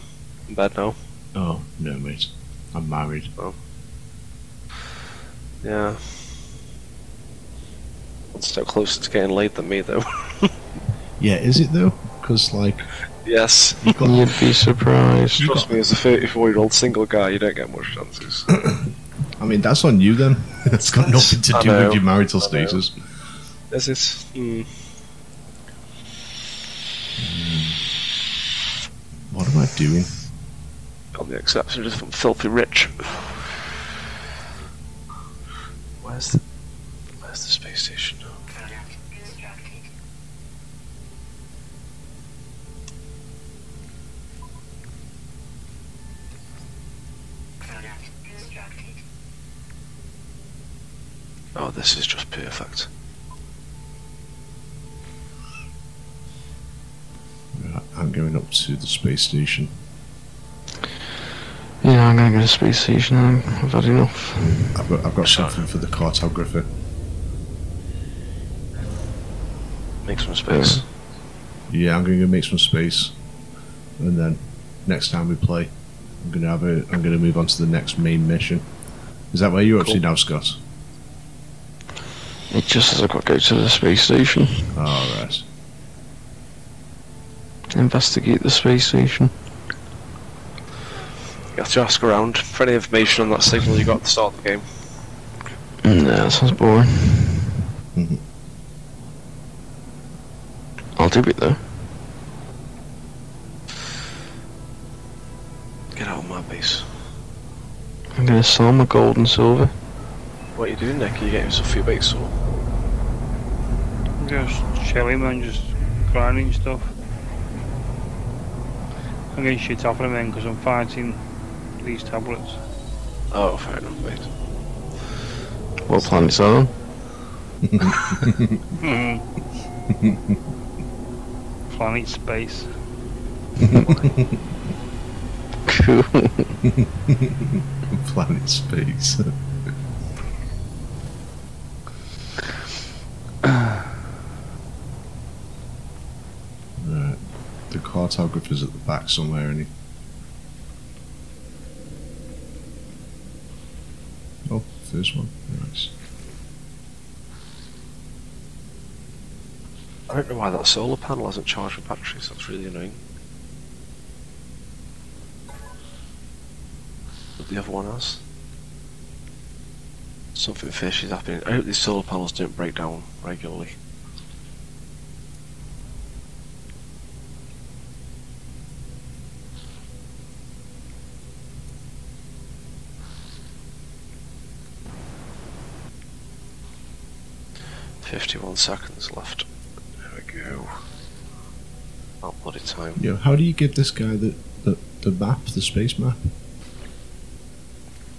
In bed now. oh, no, mate. I'm married. Oh. Yeah. It's still closer to getting late than me, though. Yeah, is it though? Because, like, yes. you got. You'd be surprised. Trust me, as a 34 year old single guy, you don't get much chances. I mean, that's on you then. it's got nothing to I do know, with your marital I know. status. Is it? Hmm. What am I doing? On the exception of I'm filthy rich. Where's the Where's the space station? Oh, this is just perfect. Uh, I'm going up to the space station. Yeah, I'm gonna go to space station. Um, I've had enough. I've got, I've got something for the cartographer. Make some space. Uh, yeah, I'm going to go make some space, and then next time we play, I'm going to have a. I'm going to move on to the next main mission. Is that where you're up to now, Scott? It just says I've got to go to the space station. All right. Investigate the space station. You have to ask around for any information on that signal you got at the start of the game. Mm, Yeah, that sounds boring. Mhm. I'll do it though. Get out of my base. I'm gonna sell my gold and silver. What are you doing, Nick? Are you getting stuff for your base or? Just chilling, man, just grinding stuff. I'm getting shit off of them because I'm fighting these tablets. Oh, fair enough, mate. What planet's that on? Mm. Planet space. Cool. Planet space. right. The cartographer's at the back somewhere, and he. Oh, first one. Nice. I don't know why that solar panel hasn't charged with batteries. That's really annoying. But the other one has. Something fishy is happening. I hope these solar panels don't break down regularly. Fifty-one seconds left. There we go. Oh bloody time. Yo, how do you give this guy the, the, the map, the space map?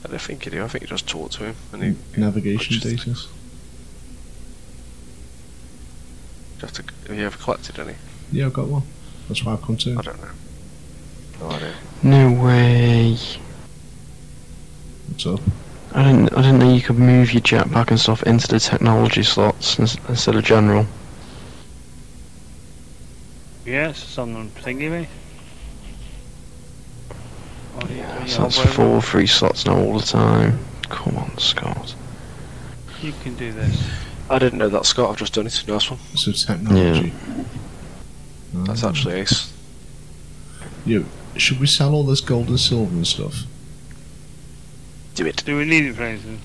I don't think you do. I think you just talk to him and he. he Navigation punches data? things. Have to. Have you ever collected any? Yeah, I've got one. That's why I've come to. I don't know. No idea. No way. What's up? I didn't. I didn't know you could move your jetpack and stuff into the technology slots instead of general. Yes, it's on the thingy, mate. Oh, yeah, So that's whatever. four free slots now all the time. Come on, Scott. You can do this. I didn't know that, Scott. I've just done it. Nice one. So technology. That's Ah. actually ace. Yo, should we sell all this gold and silver and stuff? Do it. Do we need it for anything?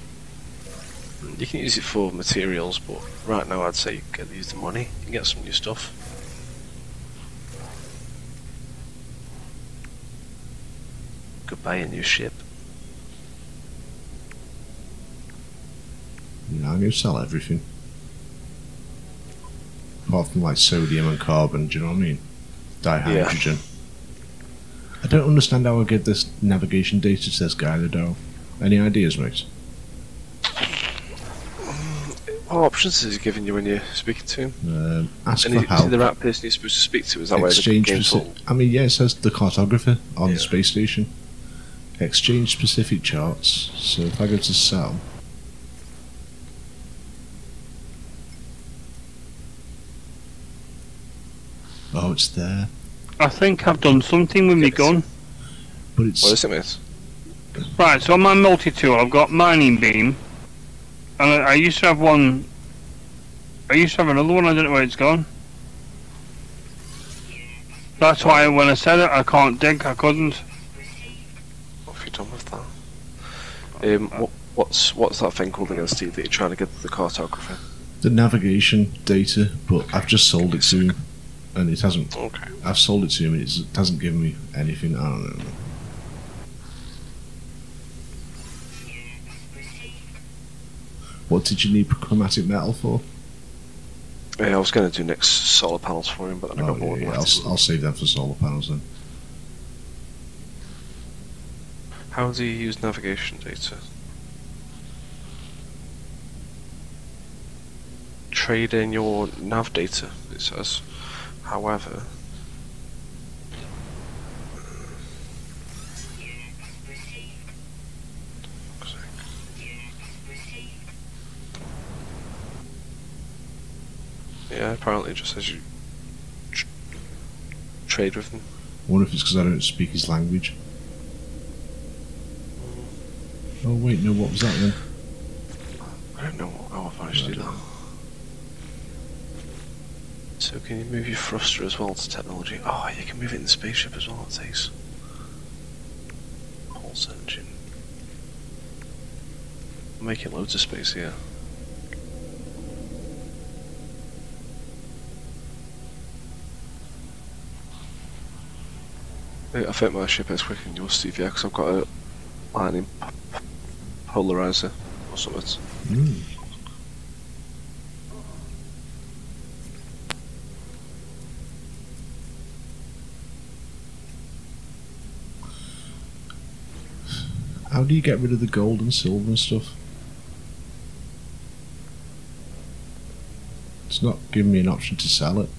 You can use it for materials, but right now I'd say you get use the money and get some new stuff. Could buy a new ship. Yeah, I'm going to sell everything. Apart from like sodium and carbon, do you know what I mean? Dihydrogen. I don't understand how I get this navigation data to this guy, though. Any ideas, mate? What options is he giving you when you're speaking to him? Um, ask And for is, is he help. the right person you're supposed to speak to? Is that why the Exchange game's speci- called? I mean, yeah, it says the cartographer on Yeah. the space station. Exchange specific charts. So if I go to sell, oh, it's there, I think I've done something with my gun. but it's What is it, mate? Right, so on my multi-tool, I've got mining beam, and I, I used to have one. I used to have another one. I don't know where it's gone. That's why when I said it, I can't dig. I couldn't. What have you done with that? Um, what, what's what's that thing called against Steve? that you're trying to get the cartographer? the navigation data, but I've just sold it to him, and it hasn't. Okay. I've sold it to him, and it hasn't given me anything. I don't know. What did you need chromatic metal for? Yeah, I was going to do next solar panels for him, but then I Oh, got bored. yeah, yeah. I'll, I'll save them for solar panels then. How do you use navigation data? Trade in your nav data, it says. However, yeah, apparently it just says you tr- trade with them. I wonder if it's because I don't speak his language. Oh wait, no, what was that then? I don't know how I managed to do that. So can you move your thruster as well to technology? Ah, oh, you can move it in the spaceship as well, it says. Pulse engine. I'm making loads of space here. I think my ship is quicker than yours, Steve, yeah, 'cause I've got a p- polarizer or something. Mm. How do you get rid of the gold and silver and stuff? It's not giving me an option to sell it.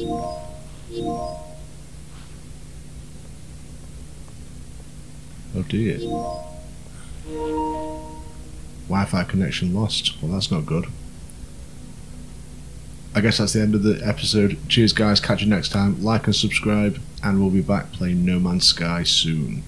Oh dear. Wi-Fi connection lost. Well, that's not good. I guess that's the end of the episode. Cheers, guys. Catch you next time. Like and subscribe, and we'll be back playing No Man's Sky soon.